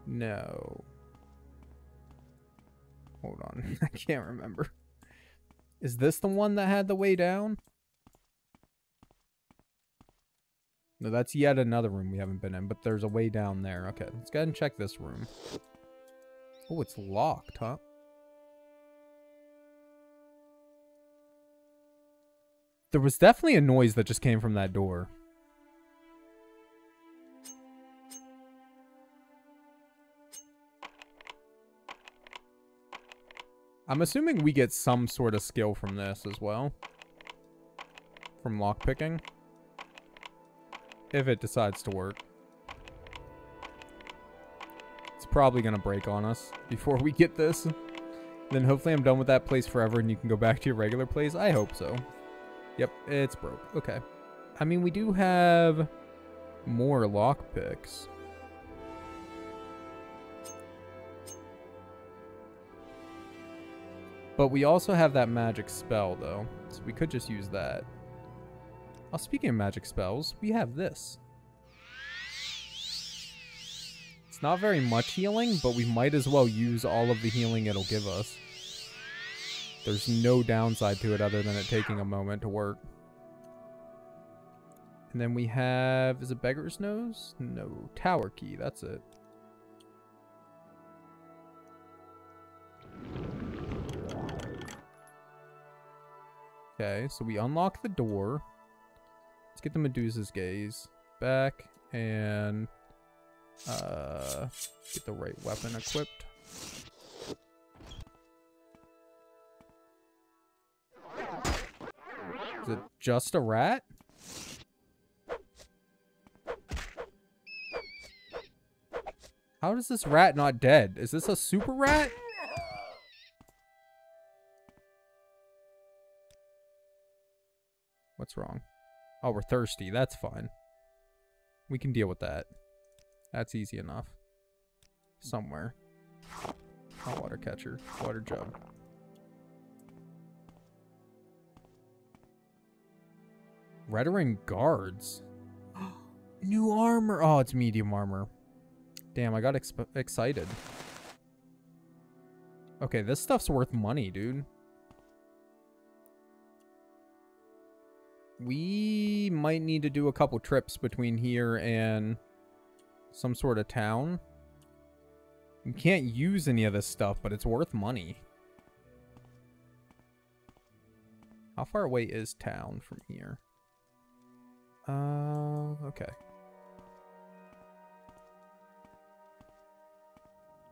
No. Hold on. I can't remember. Is this the one that had the way down? No, that's yet another room we haven't been in, but there's a way down there. Okay, let's go ahead and check this room. Oh, it's locked, huh? There was definitely a noise that just came from that door. I'm assuming we get some sort of skill from this as well. From lockpicking. If it decides to work. It's probably going to break on us before we get this. Then hopefully I'm done with that place forever and you can go back to your regular place. I hope so. Yep, it's broke. Okay. I mean, we do have more lockpicks. But we also have that magic spell, though. So we could just use that. Speaking of magic spells, we have this. It's not very much healing, but we might as well use all of the healing it'll give us. There's no downside to it other than it taking a moment to work. And then we have, is it Beggar's Nose? No, Tower Key, that's it. Okay, so we unlock the door. Let's get the Medusa's Gaze back and uh, get the right weapon equipped. Is it just a rat? How is this rat not dead? Is this a super rat? What's wrong? Oh, we're thirsty. That's fine. We can deal with that. That's easy enough. Somewhere. Hot water catcher. Water jug. Redoran guards. New armor. Oh, it's medium armor. Damn, I got excited. Okay, this stuff's worth money, dude. We might need to do a couple trips between here and some sort of town. We can't use any of this stuff, but it's worth money. How far away is town from here? Uh, okay.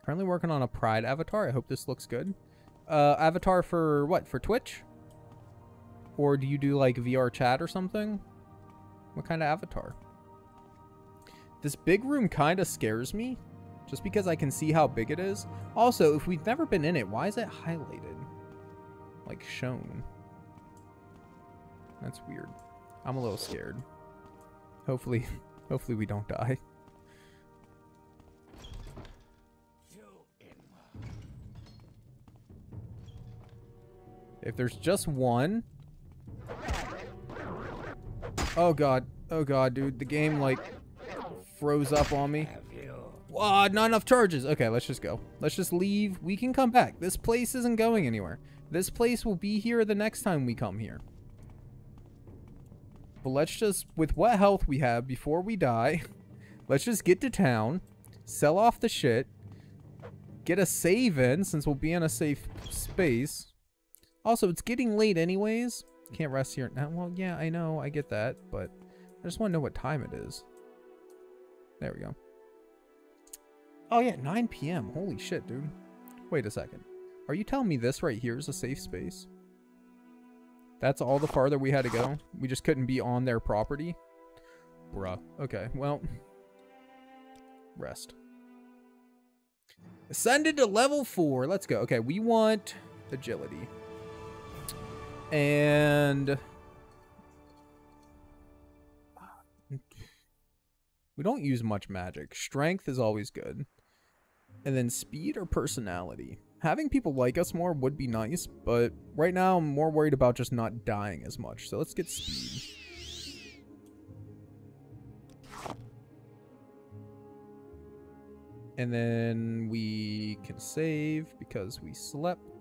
Currently working on a Pride avatar. I hope this looks good. Uh, avatar for what? For Twitch? Or do you do like VR chat or something? What kind of avatar? This big room kind of scares me. Just because I can see how big it is. Also, if we've never been in it, why is it highlighted? Like shown. That's weird. I'm a little scared. Hopefully, hopefully we don't die. If there's just one, Oh god. Oh god, dude. The game, like, froze up on me. Wow, not enough charges. Okay, let's just go. Let's just leave. We can come back. This place isn't going anywhere. This place will be here the next time we come here. But let's just, with what health we have before we die, let's just get to town, sell off the shit, get a save in since we'll be in a safe space. Also, it's getting late anyways. Can't rest here. Now, well, yeah, I know. I get that. But I just want to know what time it is. There we go. Oh, yeah. 9 p.m. Holy shit, dude. Wait a second. Are you telling me this right here is a safe space? That's all the farther we had to go? We just couldn't be on their property? Bruh. Okay, well. Rest. Ascended to level 4. Let's go. Okay, we want agility. And... We don't use much magic. Strength is always good. And then speed or personality? Having people like us more would be nice, but right now I'm more worried about just not dying as much. So let's get speed. And then we can save because we slept.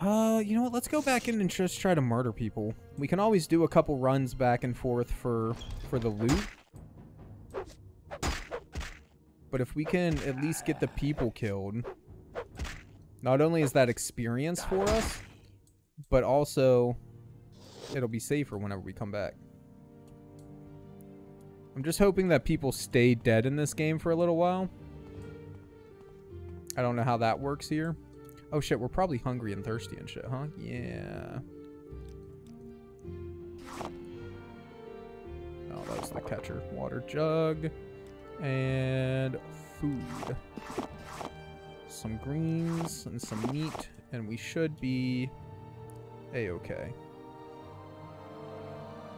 Uh, you know what? Let's go back in and just try to murder people. We can always do a couple runs back and forth for for the loot. But if we can at least get the people killed, not only is that experience for us, but also it'll be safer whenever we come back. I'm just hoping that people stay dead in this game for a little while. I don't know how that works here. Oh shit, we're probably hungry and thirsty and shit, huh? Yeah. Oh, that was the catcher. Water jug. And food. Some greens and some meat. And we should be a-okay.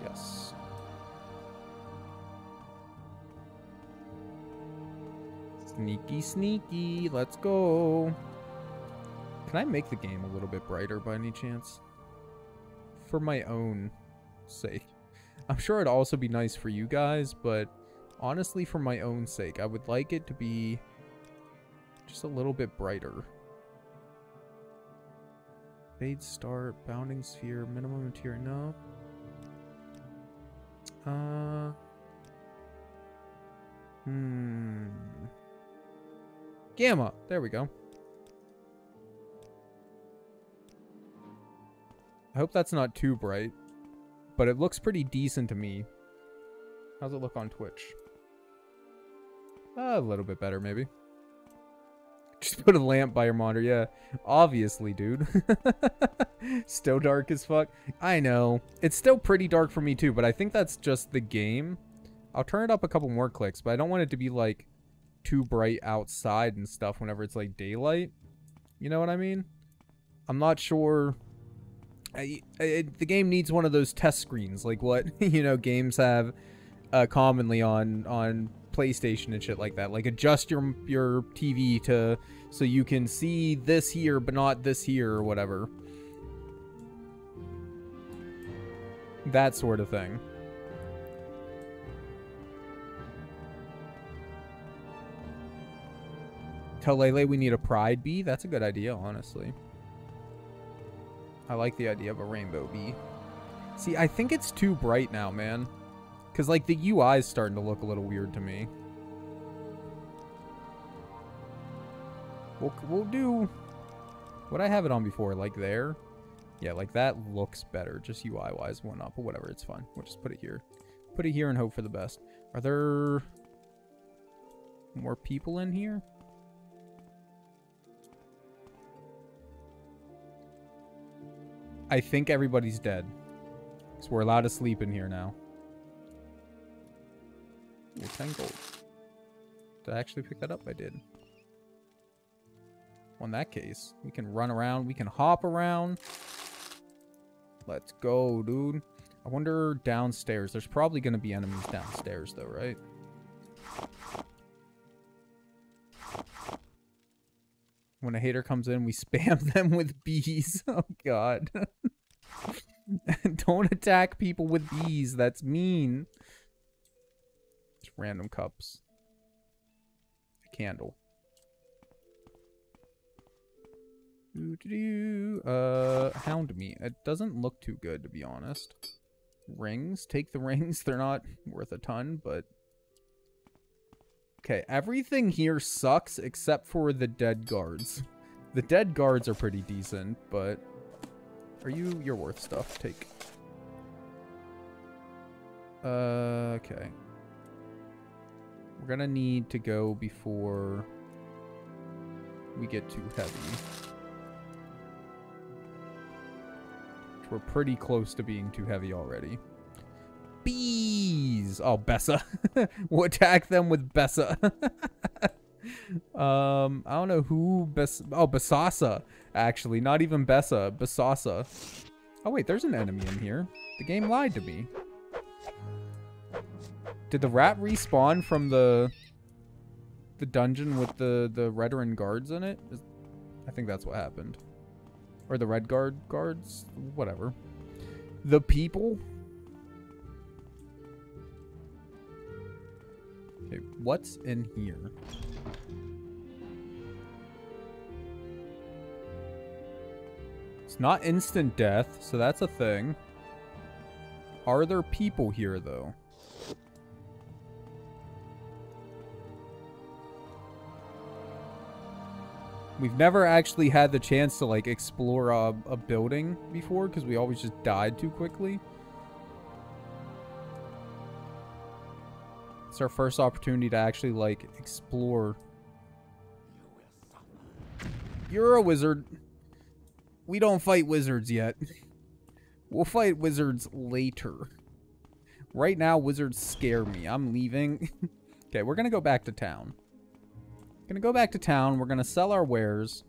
Yes. Sneaky, sneaky. Let's go. Can I make the game a little bit brighter by any chance? For my own sake. I'm sure it'd also be nice for you guys, but honestly, for my own sake, I would like it to be just a little bit brighter. Fade start, bounding sphere, minimum material, no. Uh. Hmm. Gamma. There we go. I hope that's not too bright. But it looks pretty decent to me. How's it look on Twitch? A little bit better, maybe. Just put a lamp by your monitor. Yeah, obviously, dude. still dark as fuck. I know. It's still pretty dark for me, too, but I think that's just the game. I'll turn it up a couple more clicks, but I don't want it to be, like, too bright outside and stuff whenever it's like daylight. You know what I mean? I'm not sure. I, the game needs one of those test screens, like what you know games have uh, commonly on on PlayStation and shit like that. Like adjust your your TV to so you can see this here but not this here or whatever. That sort of thing. Tell Lele we need a pride bee. That's a good idea, honestly. I like the idea of a rainbow bee. See, I think it's too bright now, man. Because, like, the UI is starting to look a little weird to me. We'll, we'll do... What I have it on before, like there. Yeah, like that looks better. Just UI-wise, one up, but whatever, it's fine. We'll just put it here. Put it here and hope for the best. Are there more people in here? I think everybody's dead. So we're allowed to sleep in here now. 10 gold. Did I actually pick that up? I did. Well, in that case, we can run around. We can hop around. Let's go, dude. I wonder downstairs. There's probably going to be enemies downstairs, though, right? When a hater comes in, we spam them with bees. Oh, God. Don't attack people with bees. That's mean. Just random cups. A candle. Doo -doo -doo. Uh, hound meat. It doesn't look too good, to be honest. Rings. Take the rings. They're not worth a ton, but Okay, everything here sucks except for the dead guards. The dead guards are pretty decent, but... Are you... You're worth stuff. Take. Uh, okay. We're gonna need to go before we get too heavy. We're pretty close to being too heavy already. Bees! Oh, Bessa. we'll attack them with Bessa. um, I don't know who Bess. Oh, Basasa. Actually, not even Bessa. Basasa. Oh wait, there's an enemy in here. The game lied to me. Did the rat respawn from the the dungeon with the the Redoran guards in it? I think that's what happened. Or the red guard guards, whatever. The people. Okay, what's in here? It's not instant death, so that's a thing. Are there people here, though? We've never actually had the chance to like explore a, a building before because we always just died too quickly. It's our first opportunity to actually like explore. You're a wizard. We don't fight wizards yet. We'll fight wizards later. Right now, wizards scare me. I'm leaving. okay, we're to go back to town. Gonna go back to town. We're gonna sell our wares.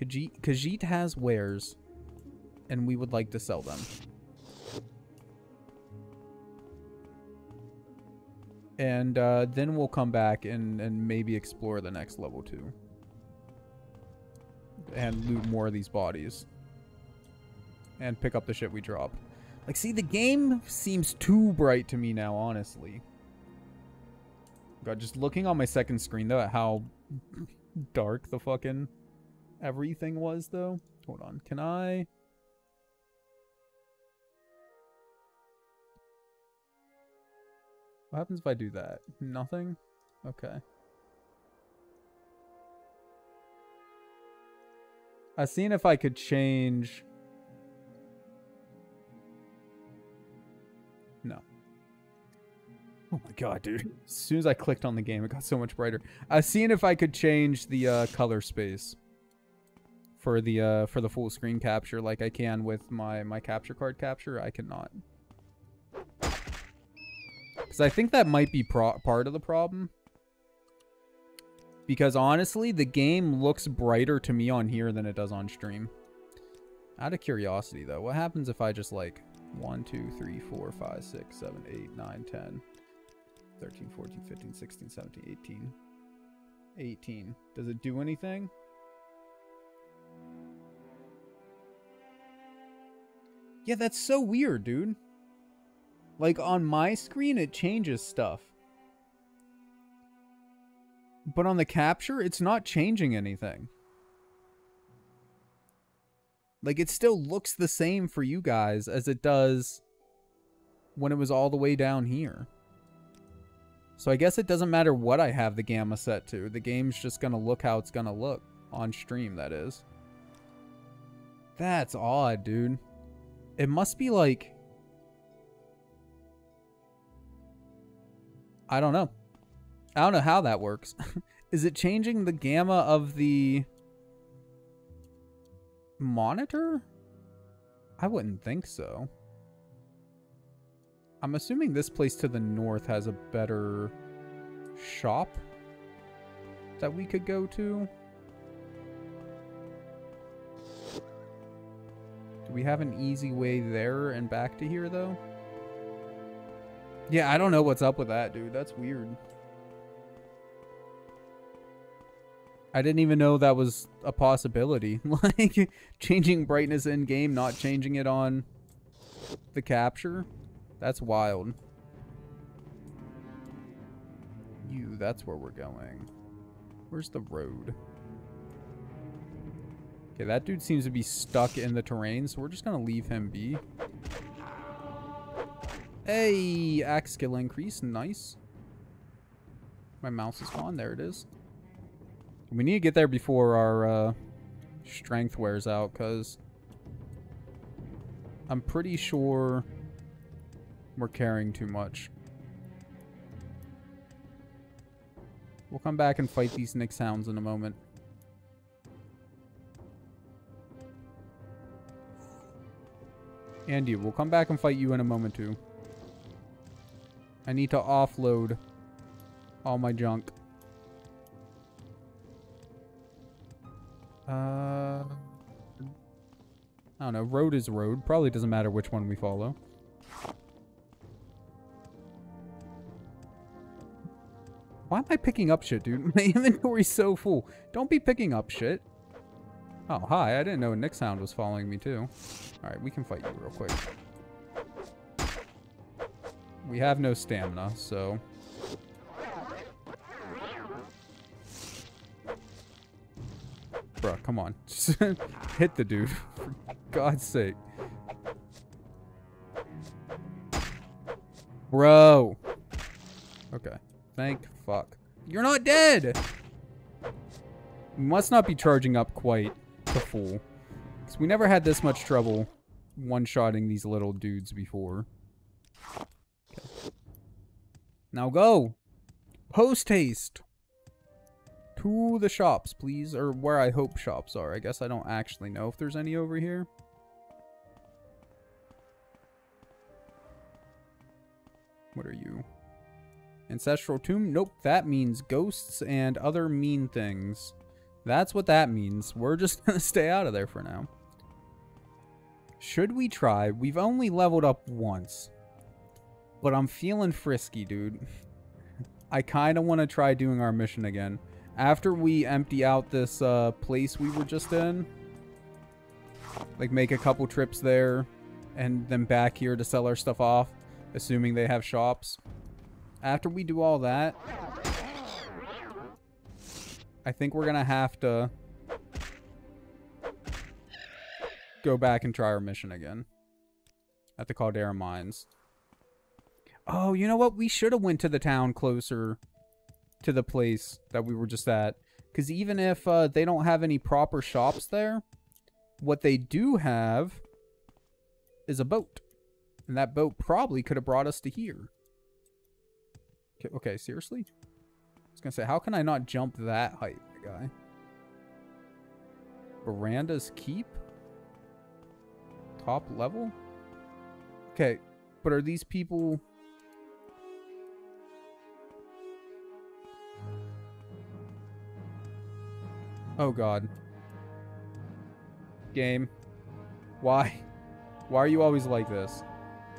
Khajiit, Khajiit has wares. And we would like to sell them. And uh, then we'll come back and, and maybe explore the next level too. And loot more of these bodies. And pick up the shit we drop. Like, see, the game seems too bright to me now, honestly. God, just looking on my second screen, though, at how dark the fucking everything was, though. Hold on. Can I... What happens if I do that? Nothing? Okay. I seen if I could change... No. Oh my god, dude. As soon as I clicked on the game, it got so much brighter. I seeing if I could change the uh, color space for the uh, for the full screen capture like I can with my, my capture card capture. I cannot. Because I think that might be part of the problem. Because honestly, the game looks brighter to me on here than it does on stream. Out of curiosity, though, what happens if I just like 1, 2, 3, 4, 5, 6, 7, 8, 9, 10... 13, 14, 15, 16, 17, 18. 18. Does it do anything? Yeah, that's so weird, dude. Like, on my screen, it changes stuff. But on the capture, it's not changing anything. Like, it still looks the same for you guys as it does when it was all the way down here. So I guess it doesn't matter what I have the gamma set to. The game's just going to look how it's going to look. On stream, that is. That's odd, dude. It must be like... I don't know. I don't know how that works. is it changing the gamma of the monitor? I wouldn't think so. I'm assuming this place to the north has a better shop that we could go to. Do we have an easy way there and back to here, though? Yeah, I don't know what's up with that, dude. That's weird. I didn't even know that was a possibility. like, changing brightness in-game, not changing it on the capture. That's wild. You, that's where we're going. Where's the road? Okay, that dude seems to be stuck in the terrain, so we're just gonna leave him be. Hey, axe skill increase, nice. My mouse is gone, there it is. We need to get there before our uh, strength wears out, because I'm pretty sure we're carrying too much. We'll come back and fight these Nix-Hounds in a moment. And you. We'll come back and fight you in a moment too. I need to offload all my junk. Uh, I don't know. Road is road. Probably doesn't matter which one we follow. Why am I picking up shit, dude? My inventory's so full. Don't be picking up shit. Oh, hi. I didn't know Nix-Hound was following me, too. Alright, we can fight you real quick. We have no stamina, so... Bruh, come on. Just hit the dude. For God's sake. Bro. Okay. Thank fuck. You're not dead! Must not be charging up quite the full. Because we never had this much trouble one-shotting these little dudes before. Now go! Post haste! To the shops, please. Or where I hope shops are. I guess I don't actually know if there's any over here. What are you? Ancestral tomb? Nope, that means ghosts and other mean things. That's what that means. We're just gonna stay out of there for now. Should we try? We've only leveled up once. But I'm feeling frisky, dude. I kind of want to try doing our mission again. After we empty out this uh, place we were just in. Like, make a couple trips there. And then back here to sell our stuff off. Assuming they have shops. After we do all that, I think we're going to have to go back and try our mission again at the Caldera Mines. Oh, you know what? We should have went to the town closer to the place that we were just at. Because even if uh, they don't have any proper shops there, what they do have is a boat. And that boat probably could have brought us to here. Okay, okay seriously? I was going to say, how can I not jump that height, guy? Berandas Keep? Top level? Okay, but are these people... Oh god. Game. Why? Why are you always like this?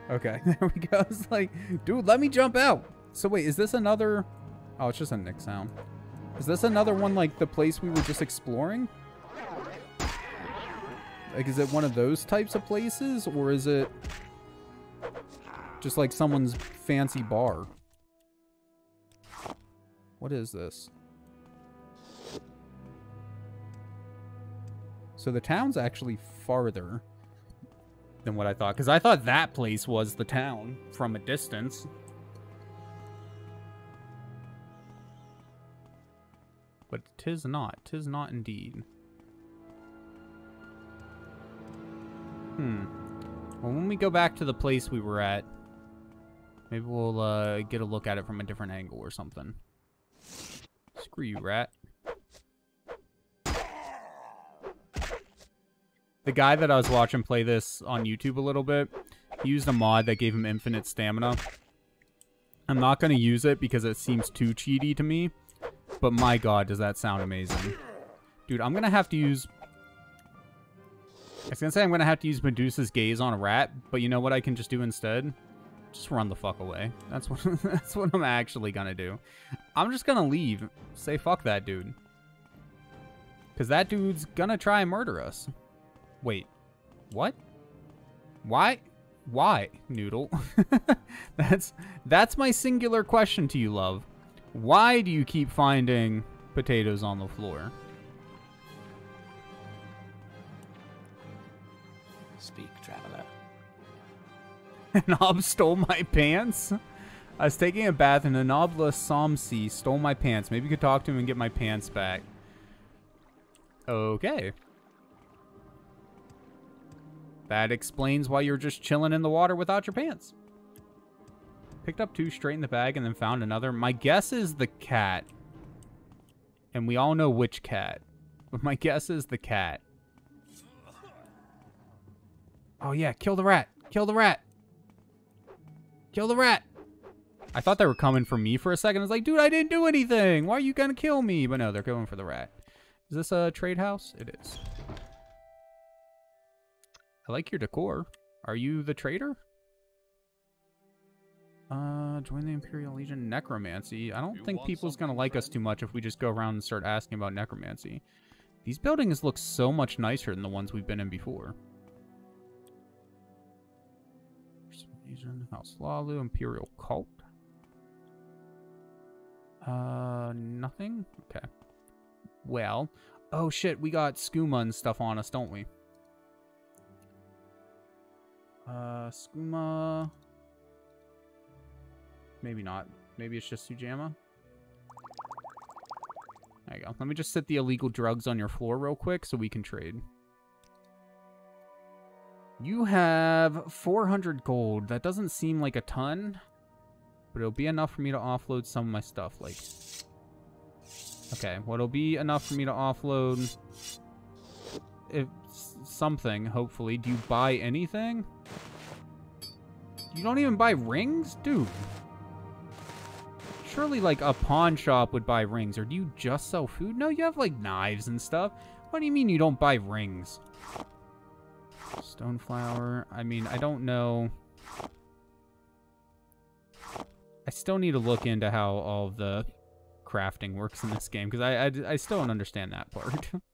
Okay, there we go. It's like, dude, let me jump out. So wait, is this another... Oh, it's just a nix-hound. Is this another one like the place we were just exploring? Like, is it one of those types of places? Or is it just like someone's fancy bar? What is this? So the town's actually farther than what I thought. Because I thought that place was the town from a distance. But tis not. Tis not indeed. Hmm. Well, when we go back to the place we were at, maybe we'll uh, get a look at it from a different angle or something. Screw you, rat. The guy that I was watching play this on YouTube a little bit, he used a mod that gave him infinite stamina. I'm not going to use it because it seems too cheaty to me. But my god, does that sound amazing. Dude, I'm going to have to use... I was going to say I'm going to have to use Medusa's Gaze on a rat, but you know what I can just do instead? Just run the fuck away. That's what, that's what I'm actually going to do. I'm just going to leave. Say fuck that dude. Because that dude's going to try and murder us. Wait. What? Why? Why, Noodle? that's that's my singular question to you, love. Why do you keep finding potatoes on the floor?
Speak, traveler.
Nob stole my pants? I was taking a bath and Anobla Somsi stole my pants. Maybe you could talk to him and get my pants back. Okay.
That explains why you're just chilling in the water without your pants. Picked up two straight in the bag and then found another. My guess is the cat. And we all know which cat. But my guess is the cat. Oh yeah, kill the rat. Kill the rat. Kill the rat. I thought they were coming for me for a second. I was like, dude, I didn't do anything. Why are you gonna kill me? But no, they're going for the rat. Is this a trade house? It is. I like your decor. Are you the traitor? Uh, join the Imperial Legion Necromancy. I don't
You
think people's gonna like us too much if we just go around and start asking about necromancy. These buildings look so much nicer than the ones we've been in before. Persuasion, House Hlaalu, Imperial Cult. Uh, nothing? Okay. Well, oh shit, we got skooma and stuff on us, don't we? Uh, skooma. Maybe not. Maybe it's just Sujamma. There you go. Let me just set the illegal drugs on your floor real quick so we can trade. You have 400 gold. That doesn't seem like a ton, but it'll be enough for me to offload some of my stuff. Like, okay, well, it'll be enough for me to offload if something. Hopefully, do you buy anything? You don't even buy rings, dude. Surely, like a pawn shop would buy rings, or do you just sell food? No, you have like knives and stuff. What do you mean you don't buy rings? Stoneflower. I mean, I don't know. I still need to look into how all the crafting works in this game because I, I I still don't understand that part.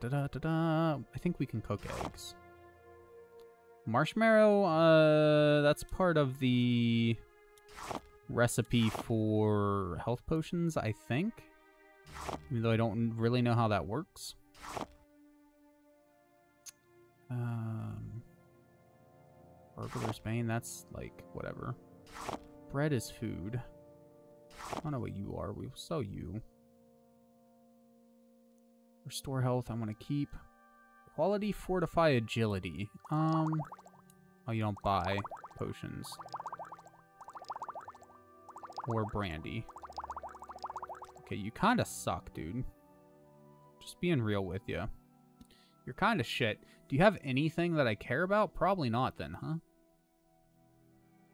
da da da da. I think we can cook eggs. Marshmallow. Uh, that's part of the recipe for health potions. I think. Even though I don't really know how that works. Um, Burglar's Bane, that's like whatever. Bread is food. I don't know what you are. We'll sell you. Restore health, I want to keep. Quality, fortify, agility. Um, oh, you don't buy potions. Or brandy. Okay, you kind of suck, dude. Just being real with you. You're kind of shit. Do you have anything that I care about? Probably not then, huh?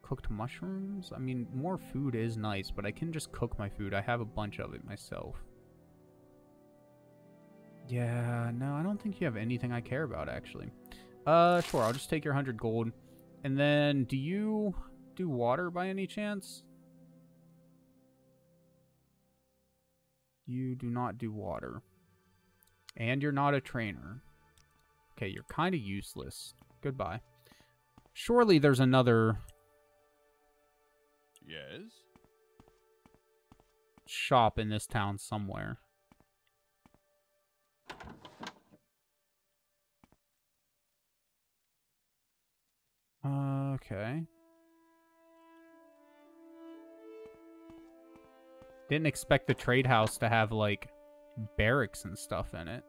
Cooked mushrooms? I mean, more food is nice, but I can just cook my food. I have a bunch of it myself. Yeah, no, I don't think you have anything I care about, actually. Uh, sure, I'll just take your 100 gold. And then, do you do water by any chance? You do not do water. And you're not a trainer. Okay, you're kind of useless. Goodbye. Surely there's another
Yes?
shop in this town somewhere. Okay. Didn't expect the trade house to have, like, barracks and stuff in it.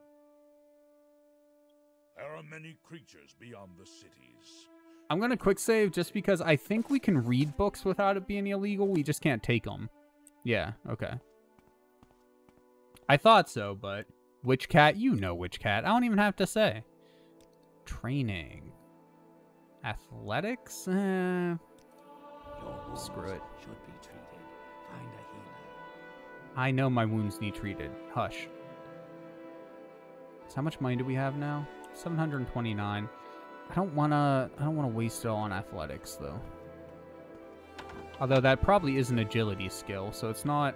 There are many creatures beyond the cities.
I'm gonna quick save just because I think we can read books without it being illegal. We just can't take them. Yeah, okay. I thought so, but which cat? You know which cat. I don't even have to say. Training. Athletics?
Your
Screw it.
should be treated. Find a healer.
I know my wounds need treated. Hush. So how much money do we have now? 729. I don't wanna I don't wanna waste it all on athletics though. Although that probably is an agility skill, so it's not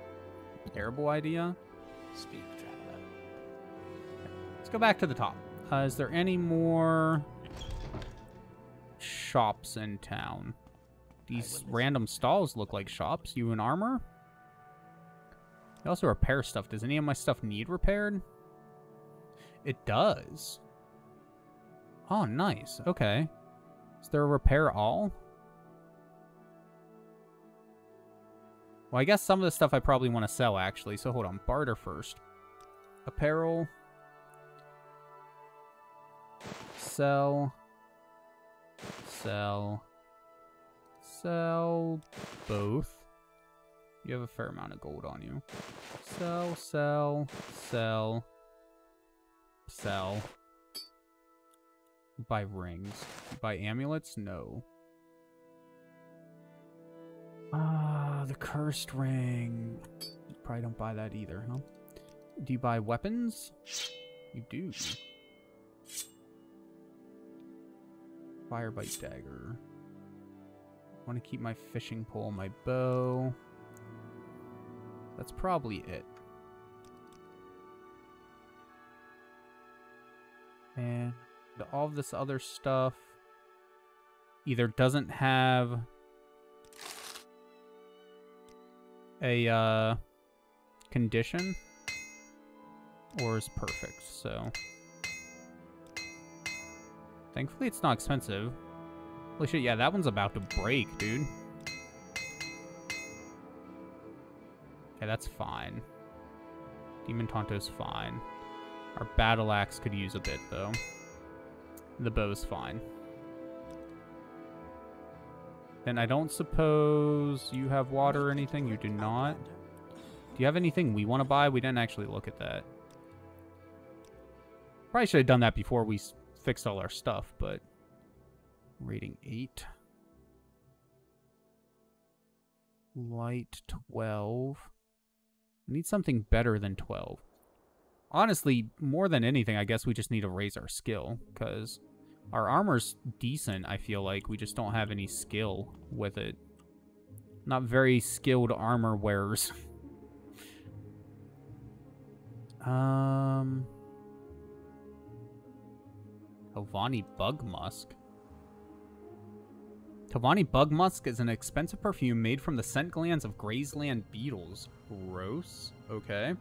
a terrible idea.
Speak, traveler.
Let's go back to the top. Uh, is there any more shops in town? These random stalls look like shops. You in armor? They also repair stuff. Does any of my stuff need repaired? It does. Oh, nice. Okay. Is there a repair all? Well, I guess some of the stuff I probably want to sell, actually. So hold on. Barter first. Apparel. Sell. Sell. Sell both. You have a fair amount of gold on you. Sell, sell, sell, sell. Buy rings. Buy amulets? No. Ah, the cursed ring. Probably don't buy that either, huh? Do you buy weapons? You do. Firebite dagger. Want to keep my fishing pole, my bow. That's probably it. And all of this other stuff either doesn't have a uh, condition or is perfect, so... Thankfully it's not expensive. Holy shit, yeah, that one's about to break, dude. Okay, that's fine. Demon Tonto's fine. Our Battle Axe could use a bit, though. The bow's fine. Then I don't suppose you have water or anything? You do not? Do you have anything we want to buy? We didn't actually look at that. Probably should have done that before we fixed all our stuff, but... Rating 8. Light 12. We need something better than 12. Honestly, more than anything, I guess we just need to raise our skill, because our armor's decent, I feel like. We just don't have any skill with it. Not very skilled armor wearers. um... Telvanni Bug Musk. Telvanni Bug Musk is an expensive perfume made from the scent glands of Grazeland beetles. Gross. Okay.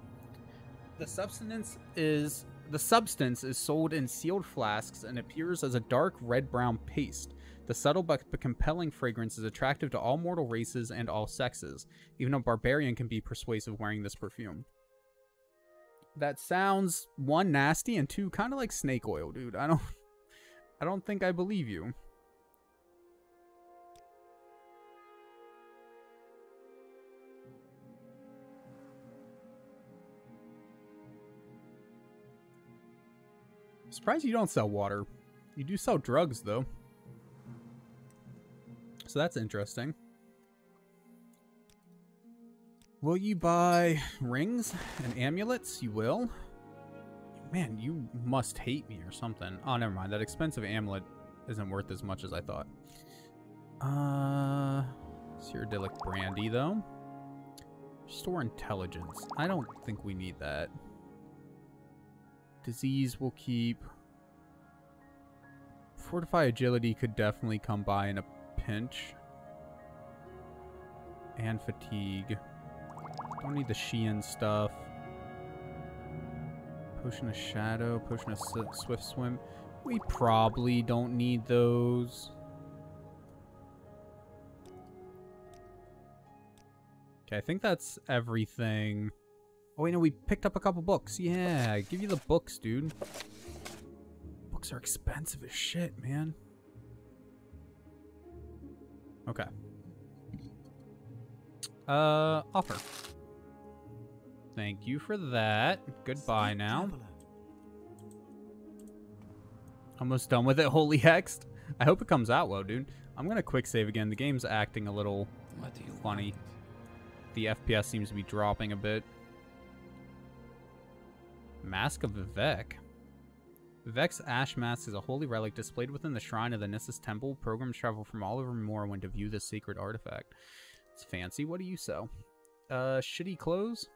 The substance is the substance is sold in sealed flasks and appears as a dark red-brown paste. The subtle but compelling fragrance is attractive to all mortal races and all sexes. Even a barbarian can be persuasive wearing this perfume. That sounds one nasty and two kind of like snake oil, dude. I don't I don't think I believe you. Surprised you don't sell water. You do sell drugs, though. So that's interesting. Will you buy rings and amulets? You will? Man, you must hate me or something. Oh, never mind. That expensive amulet isn't worth as much as I thought. Uh, Cyrodiilic brandy, though. Store intelligence. I don't think we need that. Disease will keep. Fortify agility could definitely come by in a pinch. And fatigue. Don't need the Sheehan stuff. Potion of Shadow, Potion of Swift Swim. We probably don't need those. Okay, I think that's everything. Oh, wait, no, we picked up a couple books. Yeah, give you the books, dude. Books are expensive as shit, man. Okay. Uh, offer. Thank you for that. Goodbye
Speak,
now.
traveler.
Almost done with it, holy hext. I hope it comes out well, dude. I'm gonna quick save again. The game's acting a little
What do you
funny.
want?
The FPS seems to be dropping a bit. Mask of Vivec. Vivec's ash mask is a holy relic displayed within the shrine of the Gnisis Temple. Pilgrims travel from all over Morrowind to view this sacred artifact. It's fancy. What do you sell? Uh, shitty clothes?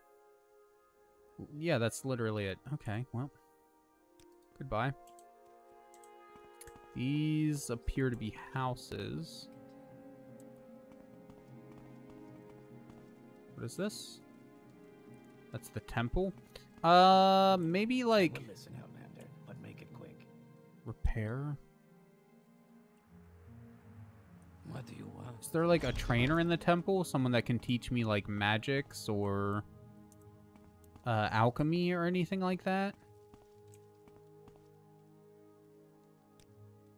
Yeah, that's literally it. Okay, well. Goodbye. These appear to be houses. What is this? That's the temple. Uh, maybe like
Well, listen, Outlander, but make it quick.
repair.
What do you want?
Is there like a trainer in the temple? Someone that can teach me like magics or uh, alchemy or anything like that?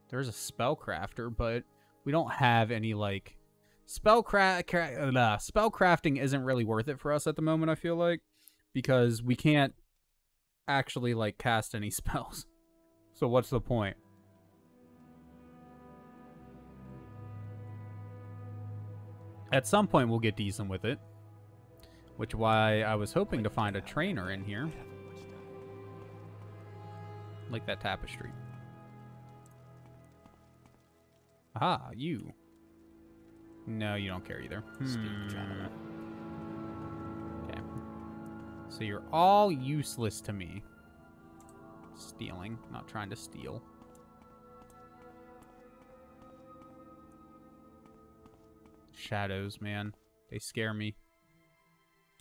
There's a spellcrafter, but we don't have any like spellcraft. Cra- uh, spellcrafting isn't really worth it for us at the moment. I feel like because we can't actually like cast any spells. So what's the point? At some point we'll get decent with it. Which why I was hoping to find a trainer in here.
Haven't much time.
Like that tapestry. Ah, you. No, you don't care either. Hmm. Okay. So you're all useless to me. Stealing, not trying to steal. Shadows, man. They scare me.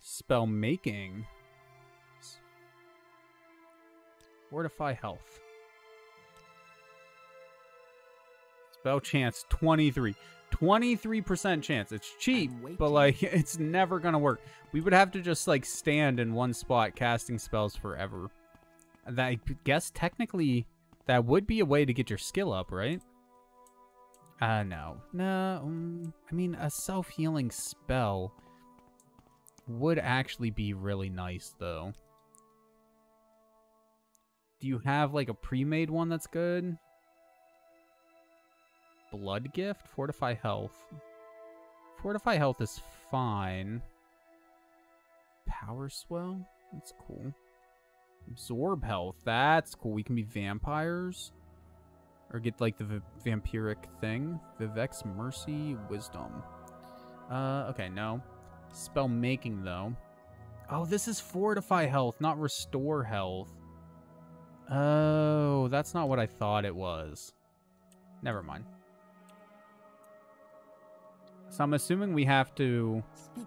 Spell making. Fortify health. Spell chance 23. 23% chance. It's cheap, but like it's never going to work. We would have to just like stand in one spot casting spells forever. And I guess technically that would be a way to get your skill up, right? Uh no. No, um, I mean a self-healing spell would actually be really nice though. Do you have like a pre-made one that's good? Blood gift, fortify health. Fortify health is fine. Power swell, that's cool. Absorb health, that's cool. We can be vampires. Or get like the vampiric thing. Vivec's mercy, wisdom. Uh, okay, no. Spell making though. Oh, this is fortify health, not restore health. Oh, that's not what I thought it was. Never mind. So I'm assuming we have to.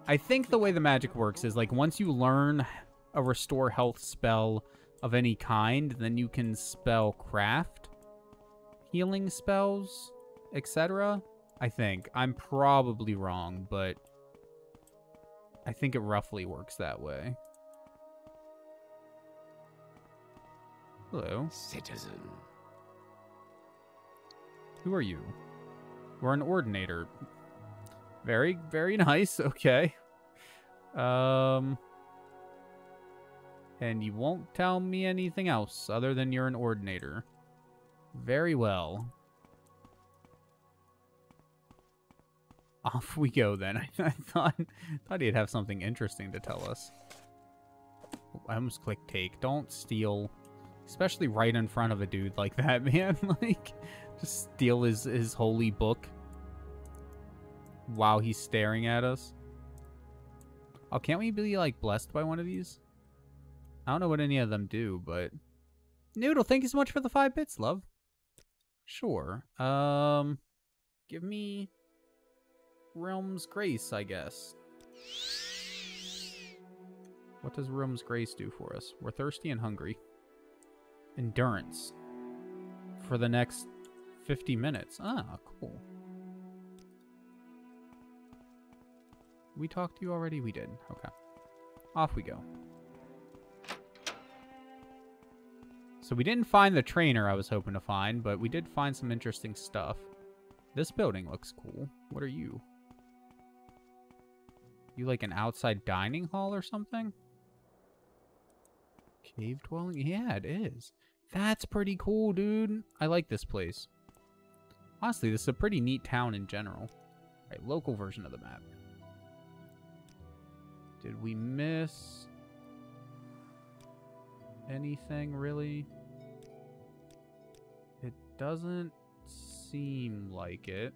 I think the way the magic works is like once you learn a restore health spell of any kind, then you can spell craft healing spells, etc. I think. I'm probably wrong, but I think it roughly works that way. Hello.
Citizen.
Who are you? We're an ordinator. Very, very nice. Okay. Um. And you won't tell me anything else other than you're an ordinator. Very well. Off we go then. I, thought thought he'd have something interesting to tell us. I almost clicked take. Don't steal, especially right in front of a dude like that, man. like, just steal his his holy book while he's staring at us. Oh, can't we be like blessed by one of these? I don't know what any of them do, but Noodle, thank you so much for the five bits, love. Sure. Um, give me Realm's Grace, I guess. What does Realm's Grace do for us? We're thirsty and hungry. Endurance for the next 50 minutes. Ah, cool. We talked to you already? We did. Okay. Off we go. So we didn't find the trainer I was hoping to find, but we did find some interesting stuff. This building looks cool. What are you? You like an outside dining hall or something? Cave dwelling? Yeah, it is. That's pretty cool, dude. I like this place. Honestly, this is a pretty neat town in general. Right, local version of the map. Did we miss anything really? It doesn't seem like it.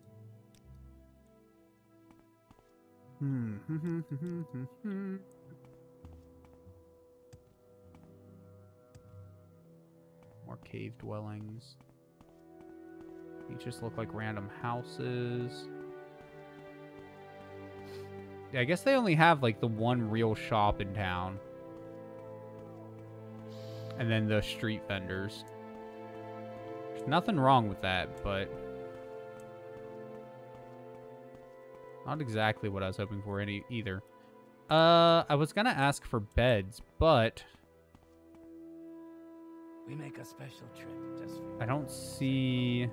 Hmm, hmm, hmm, More cave dwellings. These just look like random houses. Yeah, I guess they only have like the one real shop in town. And then the street vendors. There's nothing wrong with that, but not exactly what I was hoping for any either. Uh, I was gonna ask for beds, but
We make a special trip just for.
I don't see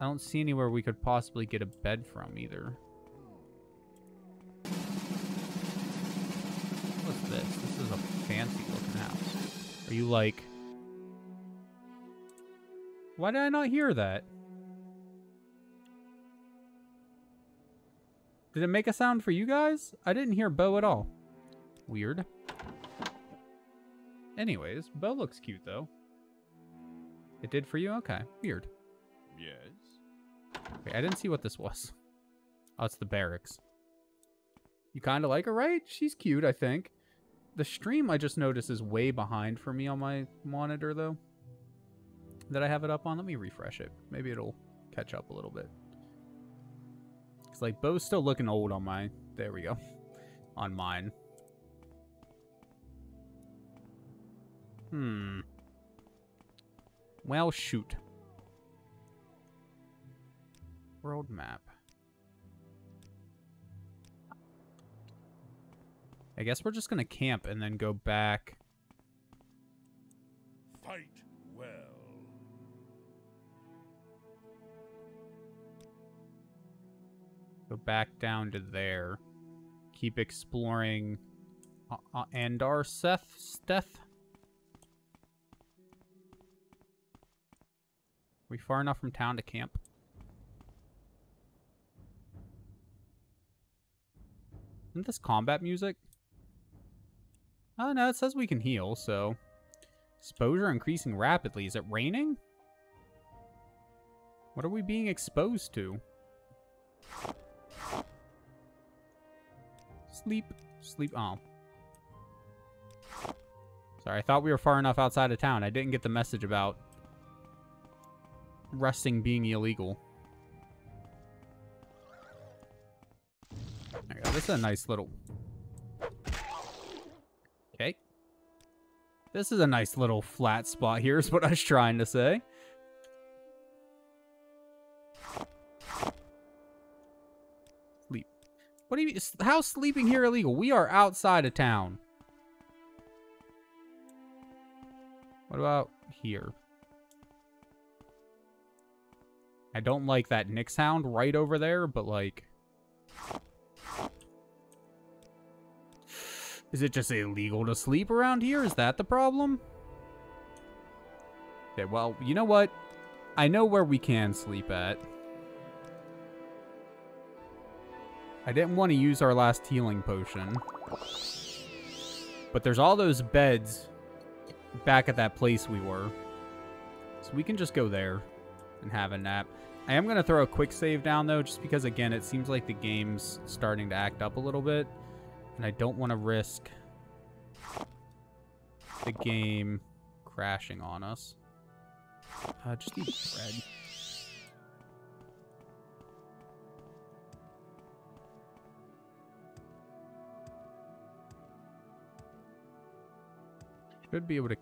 I don't see anywhere we could possibly get a bed from either. What's this? This is a fancy looking house. Are you like... Why did I not hear that? Did it make a sound for you guys? I didn't hear Bo at all. Weird. Anyways, Bo looks cute though. It did for you? Okay, weird.
Yes.
Okay, I didn't see what this was. Oh, it's the barracks. You kind of like her, right? She's cute, I think. The stream, I just noticed, is way behind for me on my monitor, though. That I have it up on. Let me refresh it. Maybe it'll catch up a little bit. Like, Bo's still looking old on my... There we go. On mine. Hmm. Well, shoot. World map. I guess we're just gonna camp and then go back.
Fight
Go back down to there. Keep exploring uh, uh, Andar Seth Steth. we far enough from town to camp? Isn't this combat music? Oh no, it says we can heal, so... Exposure increasing rapidly. Is it raining? What are we being exposed to? Sleep. Sleep. Oh. Sorry, I thought we were far enough outside of town. I didn't get the message about resting being illegal. There you go. This is a nice little... Okay. This is a nice little flat spot here is what I was trying to say. What do you? How's sleeping here illegal? We are outside of town. What about here? I don't like that nix-hound right over there, but like... Is it just illegal to sleep around here? Is that the problem? Okay, well, you know what? I know where we can sleep at. I didn't want to use our last healing potion. But there's all those beds back at that place we were. So we can just go there and have a nap. I am going to throw a quick save down, though, just because, again, it seems like the game's starting to act up a little bit. And I don't want to risk the game crashing on us. Uh, just eat bread. Should be able to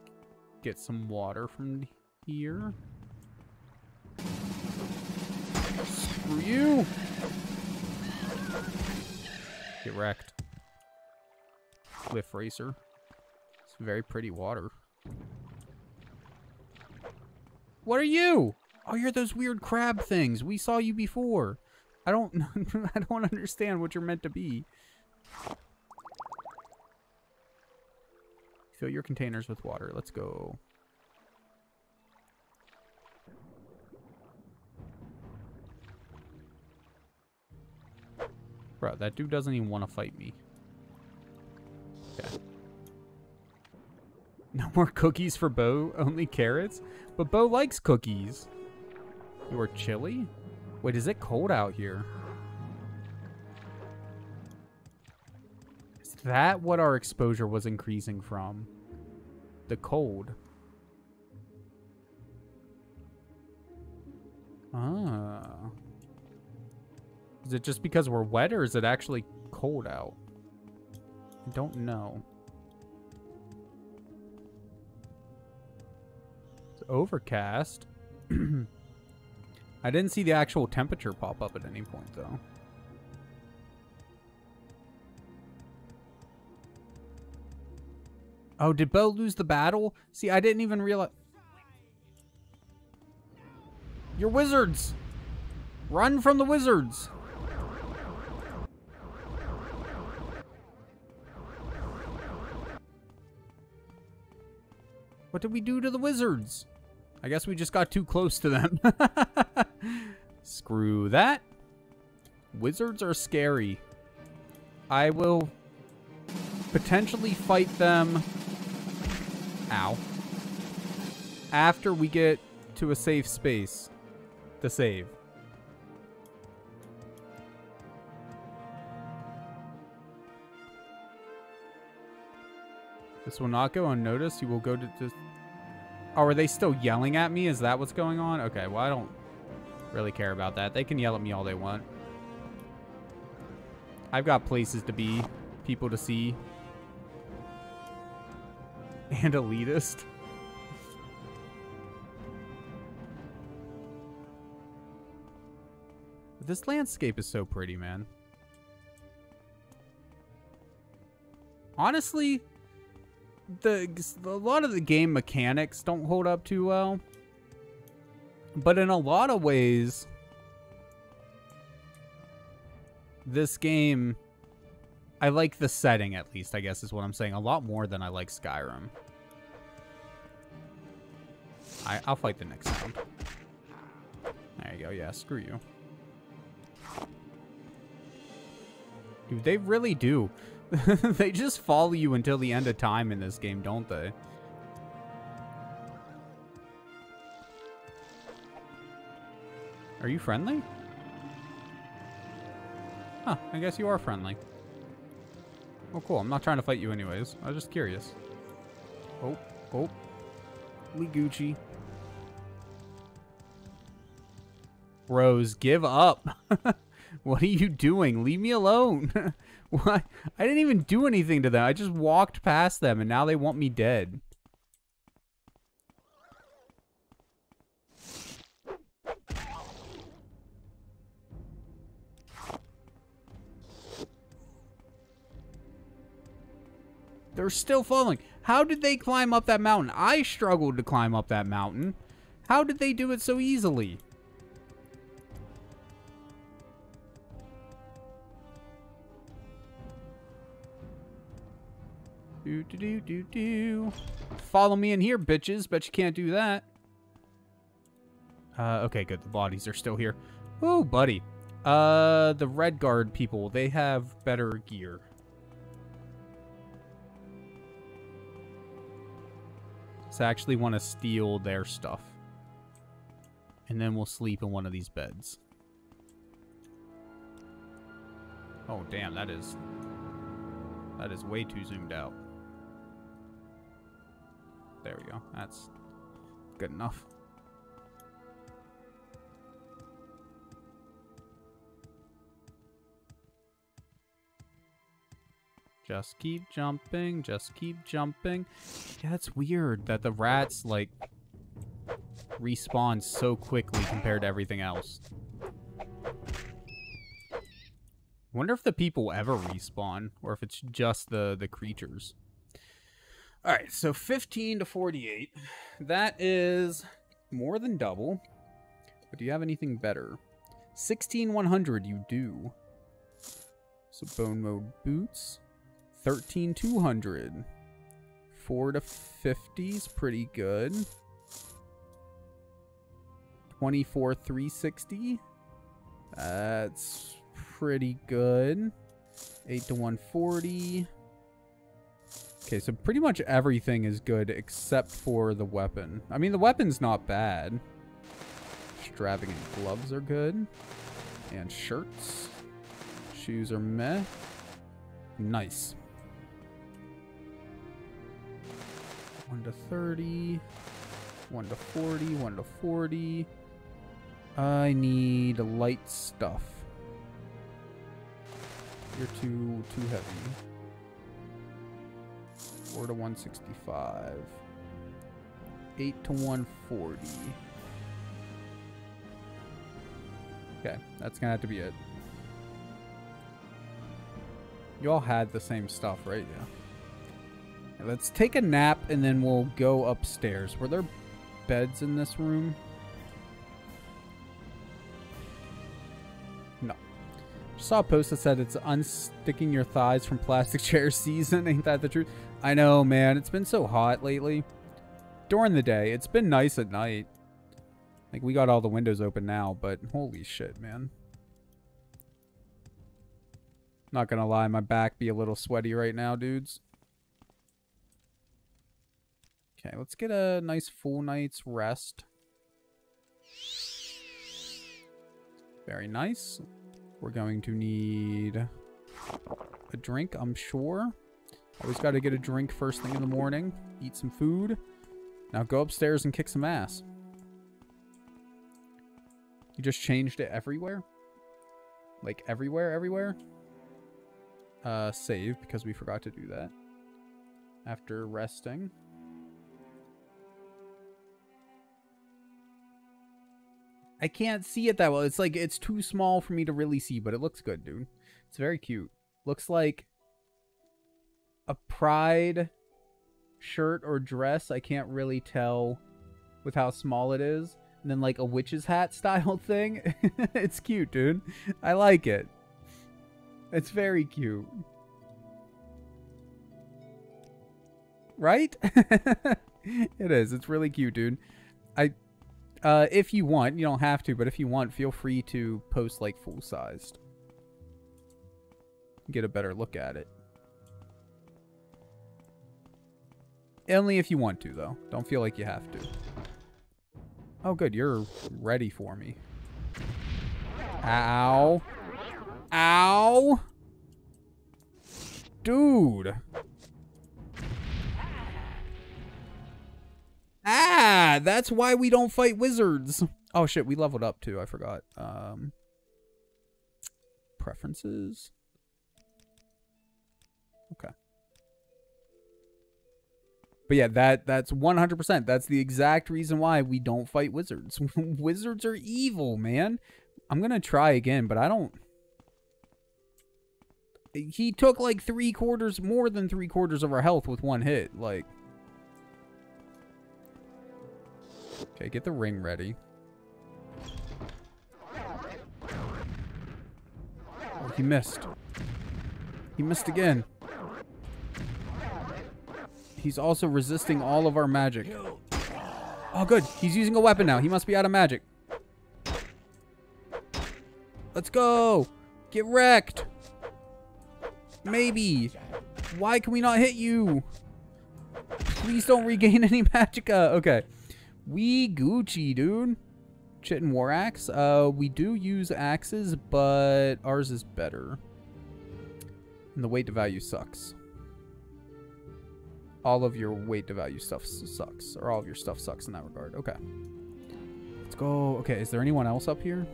get some water from here. Screw you! Get wrecked. Cliff Racer. It's very pretty water. What are you? Oh, you're those weird crab things. We saw you before. I don't I don't understand what you're meant to be. Fill your containers with water. Let's go. Bro, that dude doesn't even want to fight me. No more cookies for Bo, only carrots? But Bo likes cookies. You are chilly? Wait, is it cold out here? That what our exposure was increasing from? The cold. Ah. Is it just because we're wet or is it actually cold out? I don't know. It's overcast. I didn't see the actual temperature pop up at any point though. Oh, did Bo lose the battle? See, I didn't even realize. You're wizards! Run from the wizards! What did we do to the wizards? I guess we just got too close to them. Screw that. Wizards are scary. I will potentially fight them. Ow. After we get to a safe space to save. This will not go unnoticed. You will go to this. Oh, are they still yelling at me? Is that what's going on? Okay, well, I don't really care about that. They can yell at me all they want. I've got places to be, people to see. And elitist. This landscape is so pretty, man. Honestly, the a lot of the game mechanics don't hold up too well. But in a lot of ways, this game, I like the setting at least, I guess is what I'm saying. A lot more than I like Skyrim. I, I'll fight the next round. There you go. Yeah, screw you. Dude, they really do. they just follow you until the end of time in this game, don't they? Are you friendly? Huh, I guess you are friendly. Oh, cool. I'm not trying to fight you anyways. I was just curious. Oh, oh. We Gucci. Rose, give up. what are you doing? Leave me alone. Why? I didn't even do anything to them. I just walked past them and now they want me dead. They're still falling. How did they climb up that mountain? I struggled to climb up that mountain. How did they do it so easily? Do do do do do. Follow me in here, bitches. Bet you can't do that. Uh, okay, good. The bodies are still here. Oh, buddy. Uh, the Redguard people, they have better gear. Actually want to steal their stuff. And then we'll sleep in one of these beds. Oh, damn, that is... That is way too zoomed out. There we go. That's good enough. Just keep jumping, just keep jumping. Yeah, it's weird that the rats, like, respawn so quickly compared to everything else. wonder if the people ever respawn, or if it's just the, the creatures. Alright, so 15 to 48. That is more than double. But do you have anything better? 16 100, you do. So bonemold boots. 13 200. 4 to 50's pretty good. 24 360. That's pretty good. 8 to 140. Okay, so pretty much everything is good except for the weapon. I mean, the weapon's not bad. Extravagant gloves are good. And shirts. Shoes are meh. Nice. 1 to 30. 1 to 40. 1 to 40. I need light stuff. You're too too heavy. 4 to 165. 8 to 140. Okay, that's gonna have to be it. You all had the same stuff, right? Yeah. Let's take a nap and then we'll go upstairs. Were there beds in this room? No. Saw a post that said it's unsticking your thighs from plastic chair season. Ain't that the truth? I know, man. It's been so hot lately. During the day, it's been nice at night. Like we got all the windows open now, but holy shit, man. Not gonna lie, my back be a little sweaty right now, dudes. Okay, let's get a nice full night's rest. Very nice. We're going to need a drink, I'm sure. Always got to get a drink first thing in the morning. Eat some food. Now go upstairs and kick some ass. You just changed it everywhere? Like everywhere, everywhere? Uh, save, because we forgot to do that. After resting. I can't see it that well. It's like, it's too small for me to really see, but it looks good, dude. It's very cute. Looks like a pride shirt or dress. I can't really tell with how small it is. And then like a witch's hat style thing. it's cute, dude. I like it. It's very cute. Right? it is. It's really cute, dude. I uh if you want, you don't have to, but if you want, feel free to post like full sized. Get a better look at it. Only if you want to, though. Don't feel like you have to. Oh, good. You're ready for me. Ow. Ow. Dude. Ah, that's why we don't fight wizards. Oh, shit. We leveled up, too. I forgot. Um, preferences. Okay. But yeah, that that's 100%. That's the exact reason why we don't fight wizards. wizards are evil, man. I'm going to try again, but I don't He took like 3 quarters more than 3 quarters of our health with one hit, like Okay, get the ring ready. Oh, he missed. He missed again. He's also resisting all of our magic. Oh, good. He's using a weapon now. He must be out of magic. Let's go. Get wrecked. Maybe. Why can we not hit you? Please don't regain any magicka. Uh, okay. We Gucci, dude. Chitin War Axe. Uh, we do use axes, but ours is better. And the weight to value sucks. All of your weight to value stuff sucks. Or all of your stuff sucks in that regard. Okay. Let's go. Okay, is there anyone else up here?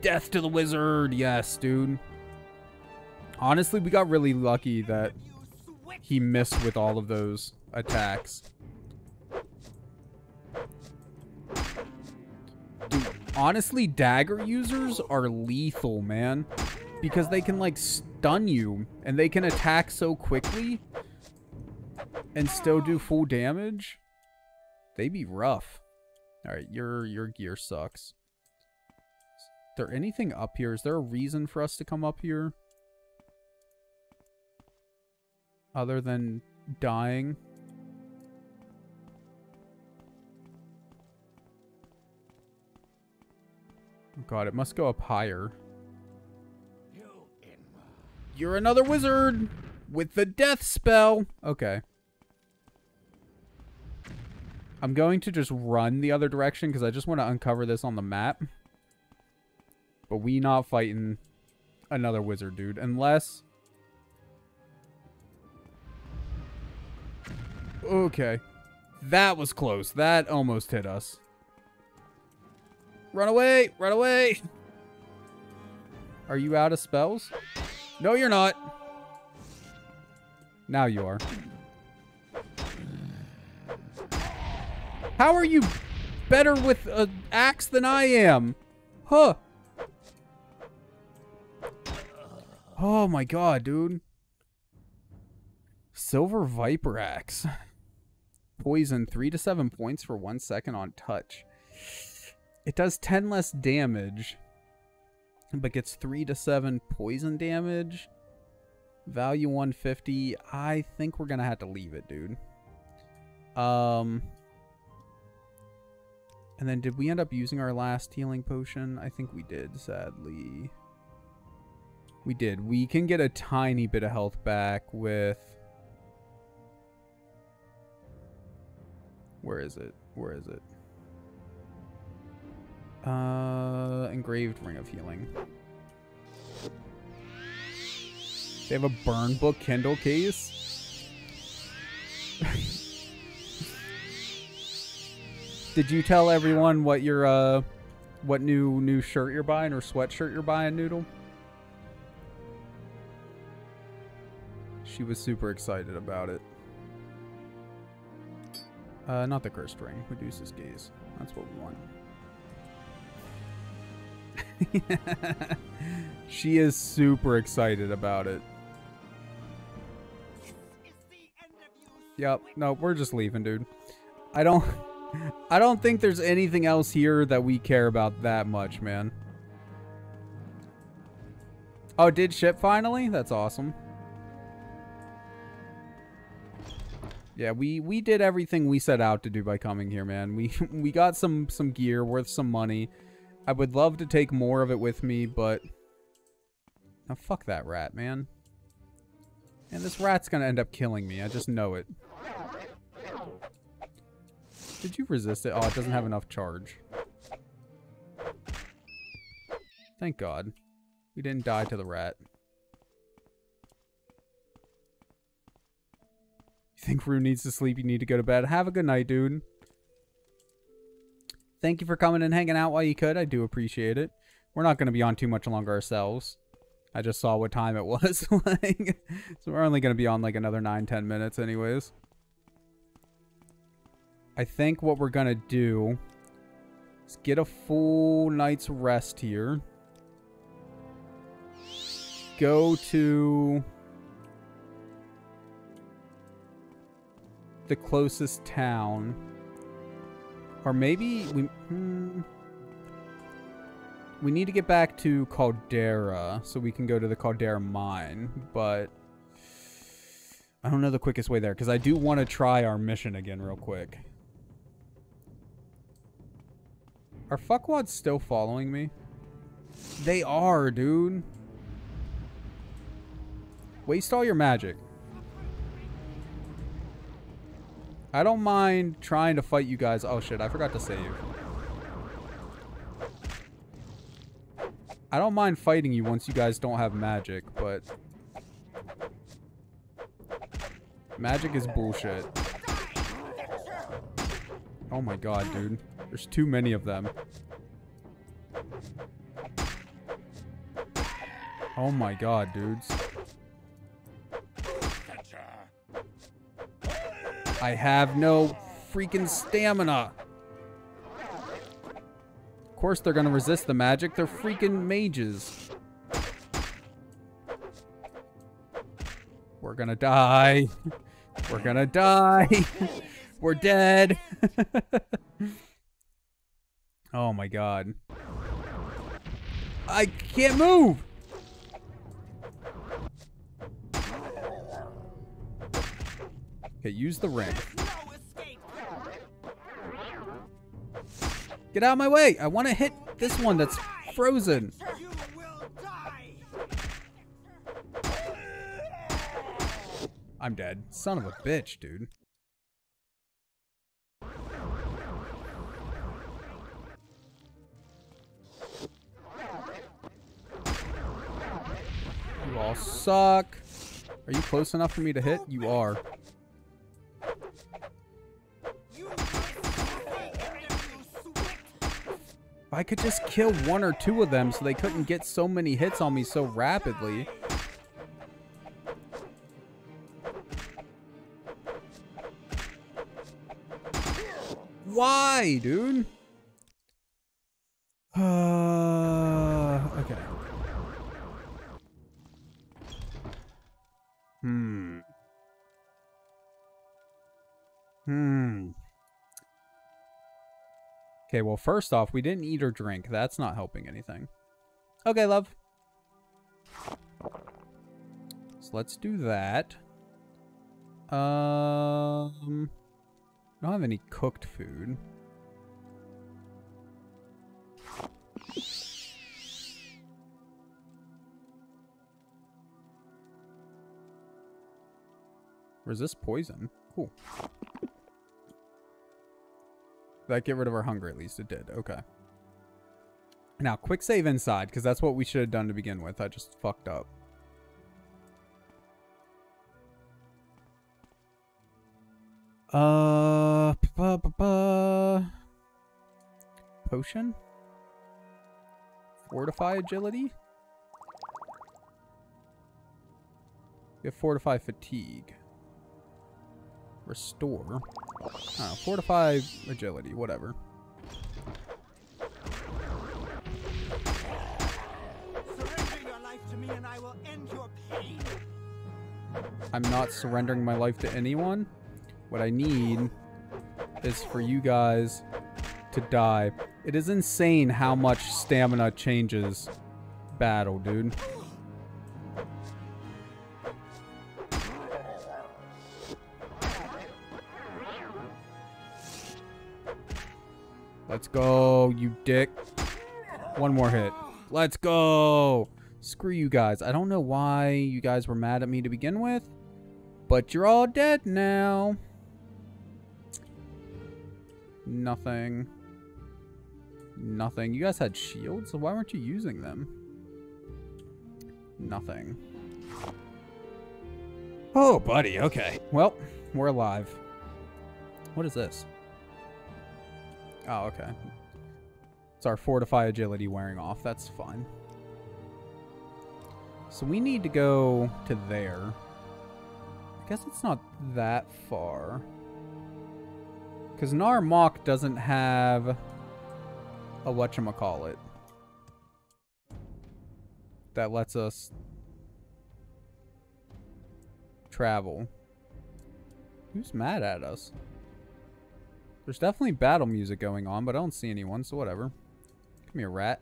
Death to the wizard. Yes, dude. Honestly, we got really lucky that he missed with all of those attacks. Honestly, dagger users are lethal, man. Because they can, like, stun you. And they can attack so quickly. And still do full damage. They be rough. Alright, your, your gear sucks. Is there anything up here? Is there a reason for us to come up here? Other than dying? God, it must go up higher. You're another wizard with the death spell. Okay. I'm going to just run the other direction because I just want to uncover this on the map. But we not fighting another wizard, dude. Unless... Okay. That was close. That almost hit us. Run away! Run away! Are you out of spells? No, you're not. Now you are. How are you better with an axe than I am? Huh. Oh my god, dude. Silver Viper Axe. Poison 3 to 7 points for 1 second on touch. It does 10 less damage. but gets 3 to 7 poison damage. Value 150. I think we're going to have to leave it, dude. Um And then did we end up using our last healing potion? I think we did, sadly. We did. We can get a tiny bit of health back with Where is it? Where is it? Uh, engraved ring of healing. They have a burn book Kindle case. Did you tell everyone what your uh, what new new shirt you're buying or sweatshirt you're buying, Noodle? She was super excited about it. Uh, not the cursed ring. Reduces gaze. That's what we want. she is super excited about it. Yep. No, we're just leaving, dude. I don't I don't think there's anything else here that we care about that much, man. Oh, did ship finally? That's awesome. Yeah, we we did everything we set out to do by coming here, man. We we got some some gear worth some money. I would love to take more of it with me, but now fuck that rat, man. And this rat's gonna end up killing me. I just know it. Did you resist it? Oh, it doesn't have enough charge. Thank God. We didn't die to the rat. You think Rue needs to sleep? You need to go to bed. Have a good night, dude. Thank you for coming and hanging out while you could. I do appreciate it. We're not going to be on too much longer ourselves. I just saw what time it was. so we're only going to be on like another 9, 10 minutes anyways. I think what we're going to do is get a full night's rest here. Go to the closest town. Or maybe we... Hmm, we need to get back to Caldera so we can go to the Caldera mine, but I don't know the quickest way there because I do want to try our mission again real quick. Are fuckwads still following me? They are, dude. Waste all your magic. I don't mind trying to fight you guys. Oh shit, I forgot to save. I don't mind fighting you once you guys don't have magic, but... Magic is bullshit. Oh my god, dude. There's too many of them. Oh my god, dudes. I have no freaking stamina. Of course they're gonna resist the magic. They're freaking mages. We're gonna die. We're gonna die. We're dead. oh my god. I can't move. Okay, use the ring. Get out of my way! I want to hit this one that's frozen. I'm dead. Son of a bitch, dude. You all suck. Are you close enough for me to hit? You are. If I could just kill one or two of them so they couldn't get so many hits on me so rapidly. Why, dude? Uh, okay. Hmm. Hmm. Okay, well, first off, we didn't eat or drink. That's not helping anything. Okay, love. So let's do that. Um, I don't have any cooked food. Resist poison. Cool. That get rid of our hunger at least. It did. Okay. Now, quick save inside, because that's what we should have done to begin with. I just fucked up. Uh, ba, ba, ba. potion, fortify agility. We have fortify fatigue. Restore. Oh, fortify agility, whatever.
Surrender your life to me and I will end your pain.
I'm not surrendering my life to anyone. What I need is for you guys to die. It is insane how much stamina changes battle, dude. Let's go, you dick. One more hit. Let's go. Screw you guys. I don't know why you guys were mad at me to begin with, but you're all dead now. Nothing. Nothing. You guys had shields, so why weren't you using them? Nothing. Oh, buddy. Okay. Well, we're alive. What is this? Oh, okay. It's our fortify agility wearing off. That's fine. So we need to go to there. I guess it's not that far. Because Narmok doesn't have a whatchamacallit that lets us travel. Who's mad at us? There's definitely battle music going on, but I don't see anyone, so whatever. Come here, rat.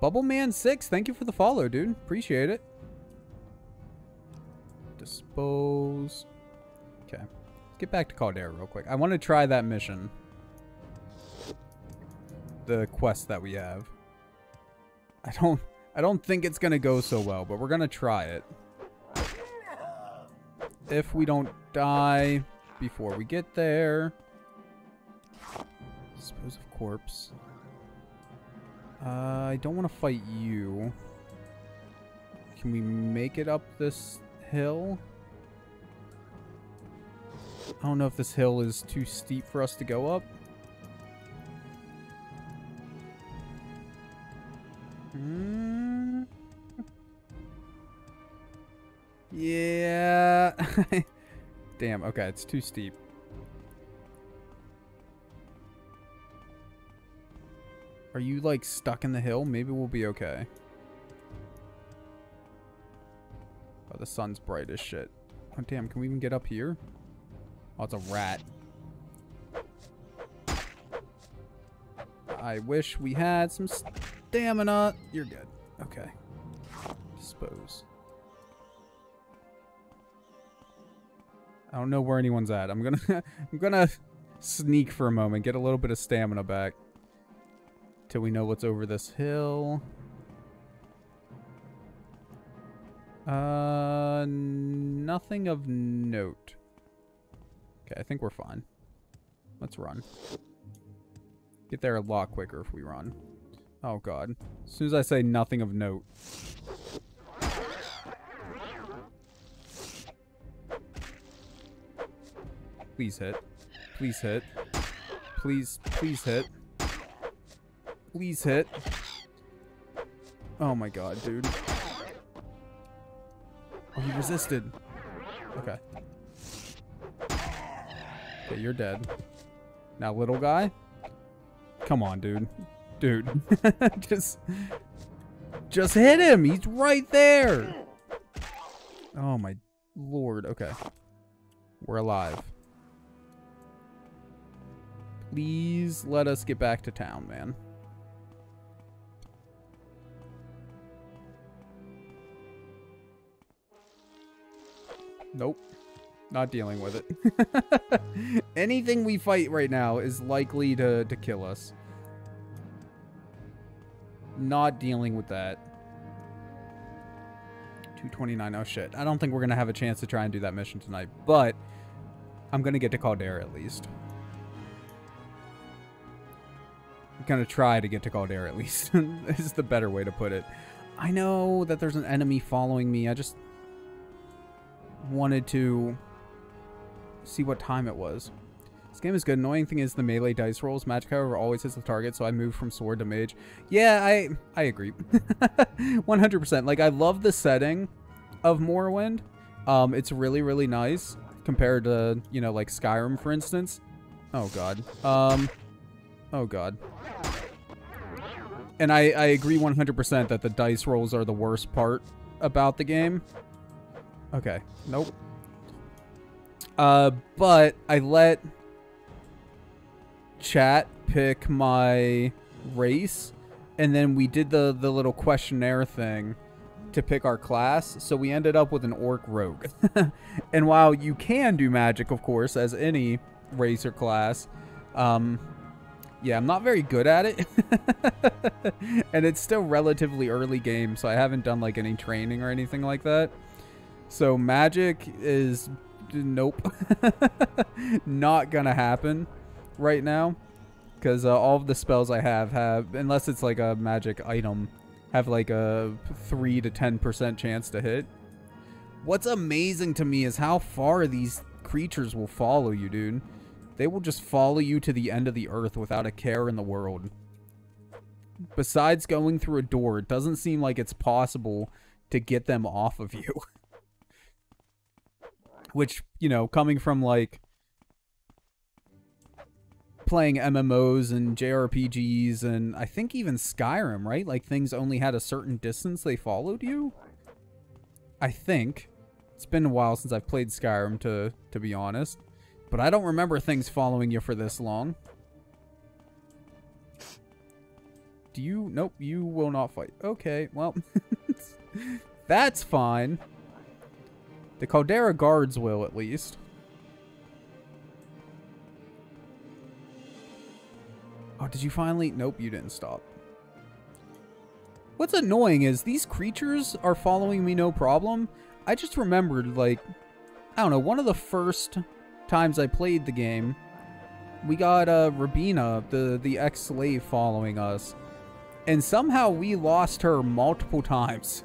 Bubble Man 6, thank you for the follow, dude. Appreciate it. Dispose. Okay. Let's get back to Caldera real quick. I want to try that mission. The quest that we have. I don't I don't think it's going to go so well, but we're going to try it. If we don't die before we get there. Dispose of corpse. Uh, I don't want to fight you. Can we make it up this hill? I don't know if this hill is too steep for us to go up. Hmm. Yeah. Damn, okay, it's too steep. Are you like stuck in the hill? Maybe we'll be okay. Oh, the sun's bright as shit. Oh, damn. Can we even get up here? Oh, it's a rat. I wish we had some stamina. You're good. Okay. Dispose. I don't know where anyone's at. I'm gonna I'm gonna sneak for a moment, get a little bit of stamina back. Till we know what's over this hill. Uh, nothing of note. Okay, I think we're fine. Let's run. Get there a lot quicker if we run. Oh god. As soon as I say nothing of note. Please hit. Please hit. Please, please hit. Please hit. Oh my god, dude. Oh, he resisted. Okay. Okay, you're dead. Now, little guy. Come on, dude. Dude. just... Just hit him! He's right there! Oh my lord. Okay. We're alive. Please let us get back to town, man. Nope. Not dealing with it. Anything we fight right now is likely to, to kill us. Not dealing with that. 229. Oh, shit. I don't think we're going to have a chance to try and do that mission tonight. But I'm going to get to Caldera at least. To try to get to Caldera at least. is the better way to put it. I know that there's an enemy following me. I just wanted to see what time it was. This game is good. Annoying thing is the melee dice rolls. Magic, however, always hits the target, so I moved from sword to mage. Yeah, I I agree. 100%. Like, I love the setting of Morrowind. Um, it's really, really nice compared to, you know, like Skyrim, for instance. Oh, God. Um, oh, God. And I, I agree 100% that the dice rolls are the worst part about the game. Okay. Nope. Uh, but I let chat pick my race, and then we did the the little questionnaire thing to pick our class. So we ended up with an orc rogue. and while you can do magic, of course, as any race or class, um, yeah, I'm not very good at it. and it's still relatively early game, so I haven't done like any training or anything like that. So magic is nope. Not gonna happen right now. Because uh, all of the spells I have have, unless it's like a magic item, have like a 3 to 10% chance to hit. What's amazing to me is how far these creatures will follow you, dude. They will just follow you to the end of the earth without a care in the world. Besides going through a door, it doesn't seem like it's possible to get them off of you. Which, you know, coming from like playing MMOs and JRPGs and I think even Skyrim, right? Like things only had a certain distance they followed you. I think. It's been a while since I've played Skyrim to to be honest, but I don't remember things following you for this long. Do you? Nope, you will not fight. Okay, well, that's fine. The Caldera guards will, at least. Oh, did you finally? Nope, you didn't stop. What's annoying is these creatures are following me no problem. I just remembered, like, I don't know, one of the first times I played the game, we got uh, Rabinna, the, the ex-slave, following us. And somehow we lost her multiple times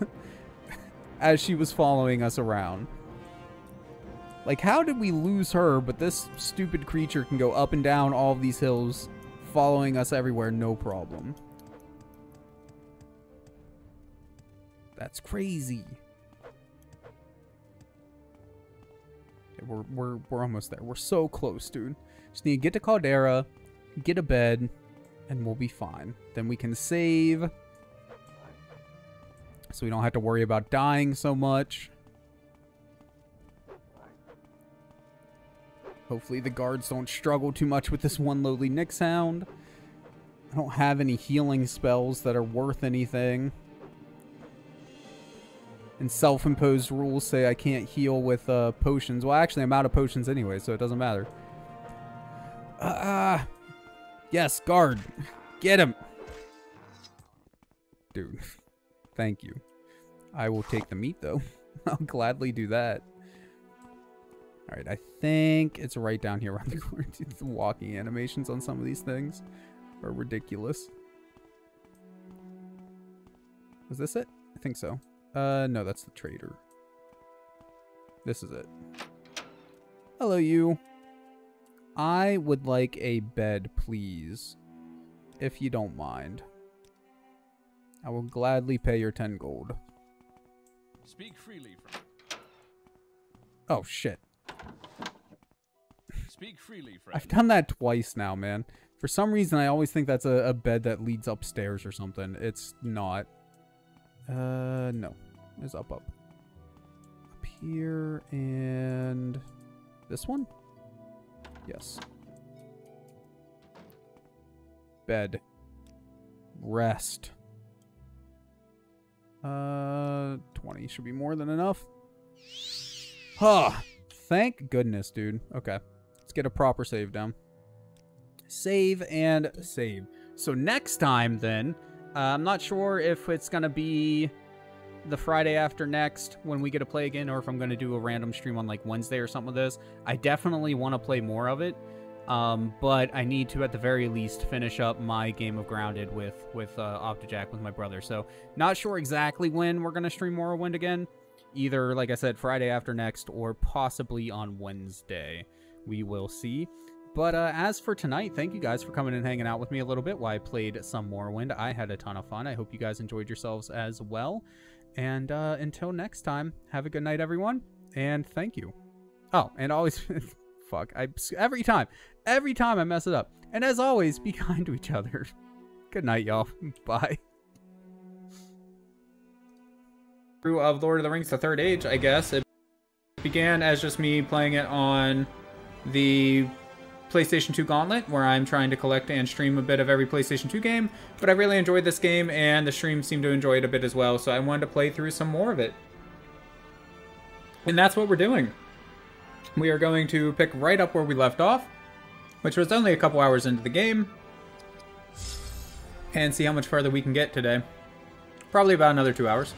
as she was following us around. Like, how did we lose her, but this stupid creature can go up and down all these hills, following us everywhere, no problem. That's crazy. We're, we're, we're almost there. We're so close, dude. Just need to get to Caldera, get a bed, and we'll be fine. Then we can save. So we don't have to worry about dying so much. Hopefully the guards don't struggle too much with this one lowly Nix-Hound. I don't have any healing spells that are worth anything. And self-imposed rules say I can't heal with uh, potions. Well, actually, I'm out of potions anyway, so it doesn't matter. Ah, uh, yes, guard. Get him. Dude, thank you. I will take the meat, though. I'll gladly do that. All right, I think it's right down here around the corner. The walking animations on some of these things are ridiculous. Was this it? I think so. Uh, no, that's the trader. This is it. Hello, you. I would like a bed, please. If you don't mind. I will gladly pay your 10 gold.
Speak freely from
Oh, shit.
Speak freely, friend.
I've done that twice now, man. For some reason, I always think that's a, a bed that leads upstairs or something. It's not. Uh, no. It's up, up. Up here, and... This one? Yes. Bed. Rest. Uh, 20 should be more than enough. Huh. Thank goodness, dude. Okay. Let's get a proper save down. Save and save. So next time, then, uh, I'm not sure if it's going to be the Friday after next when we get to play again or if I'm going to do a random stream on like Wednesday or something of this. I definitely want to play more of it. Um, but I need to, at the very least, finish up my game of Grounded with with uh, Octojack with my brother. So, not sure exactly when we're gonna stream Morrowind again. Either, like I said, Friday after next, or possibly on Wednesday. We will see. But uh, as for tonight, thank you guys for coming and hanging out with me a little bit while I played some Morrowind. I had a ton of fun. I hope you guys enjoyed yourselves as well. And uh, until next time, have a good night, everyone, and thank you. Oh, and always, fuck, I every time, every time I mess it up. And as always, be kind to each other. Good night, y'all. Bye. Of Lord of the Rings: The Third Age, I guess it began as just me playing it on the PlayStation 2 Gauntlet, where I'm trying to collect and stream a bit of every PlayStation 2 game. But I really enjoyed this game, and the stream seemed to enjoy it a bit as well, so I wanted to play through some more of it. And that's what we're doing. We are going to pick right up where we left off, which was only a couple hours into the game, and see how much further we can get today. Probably about another two hours.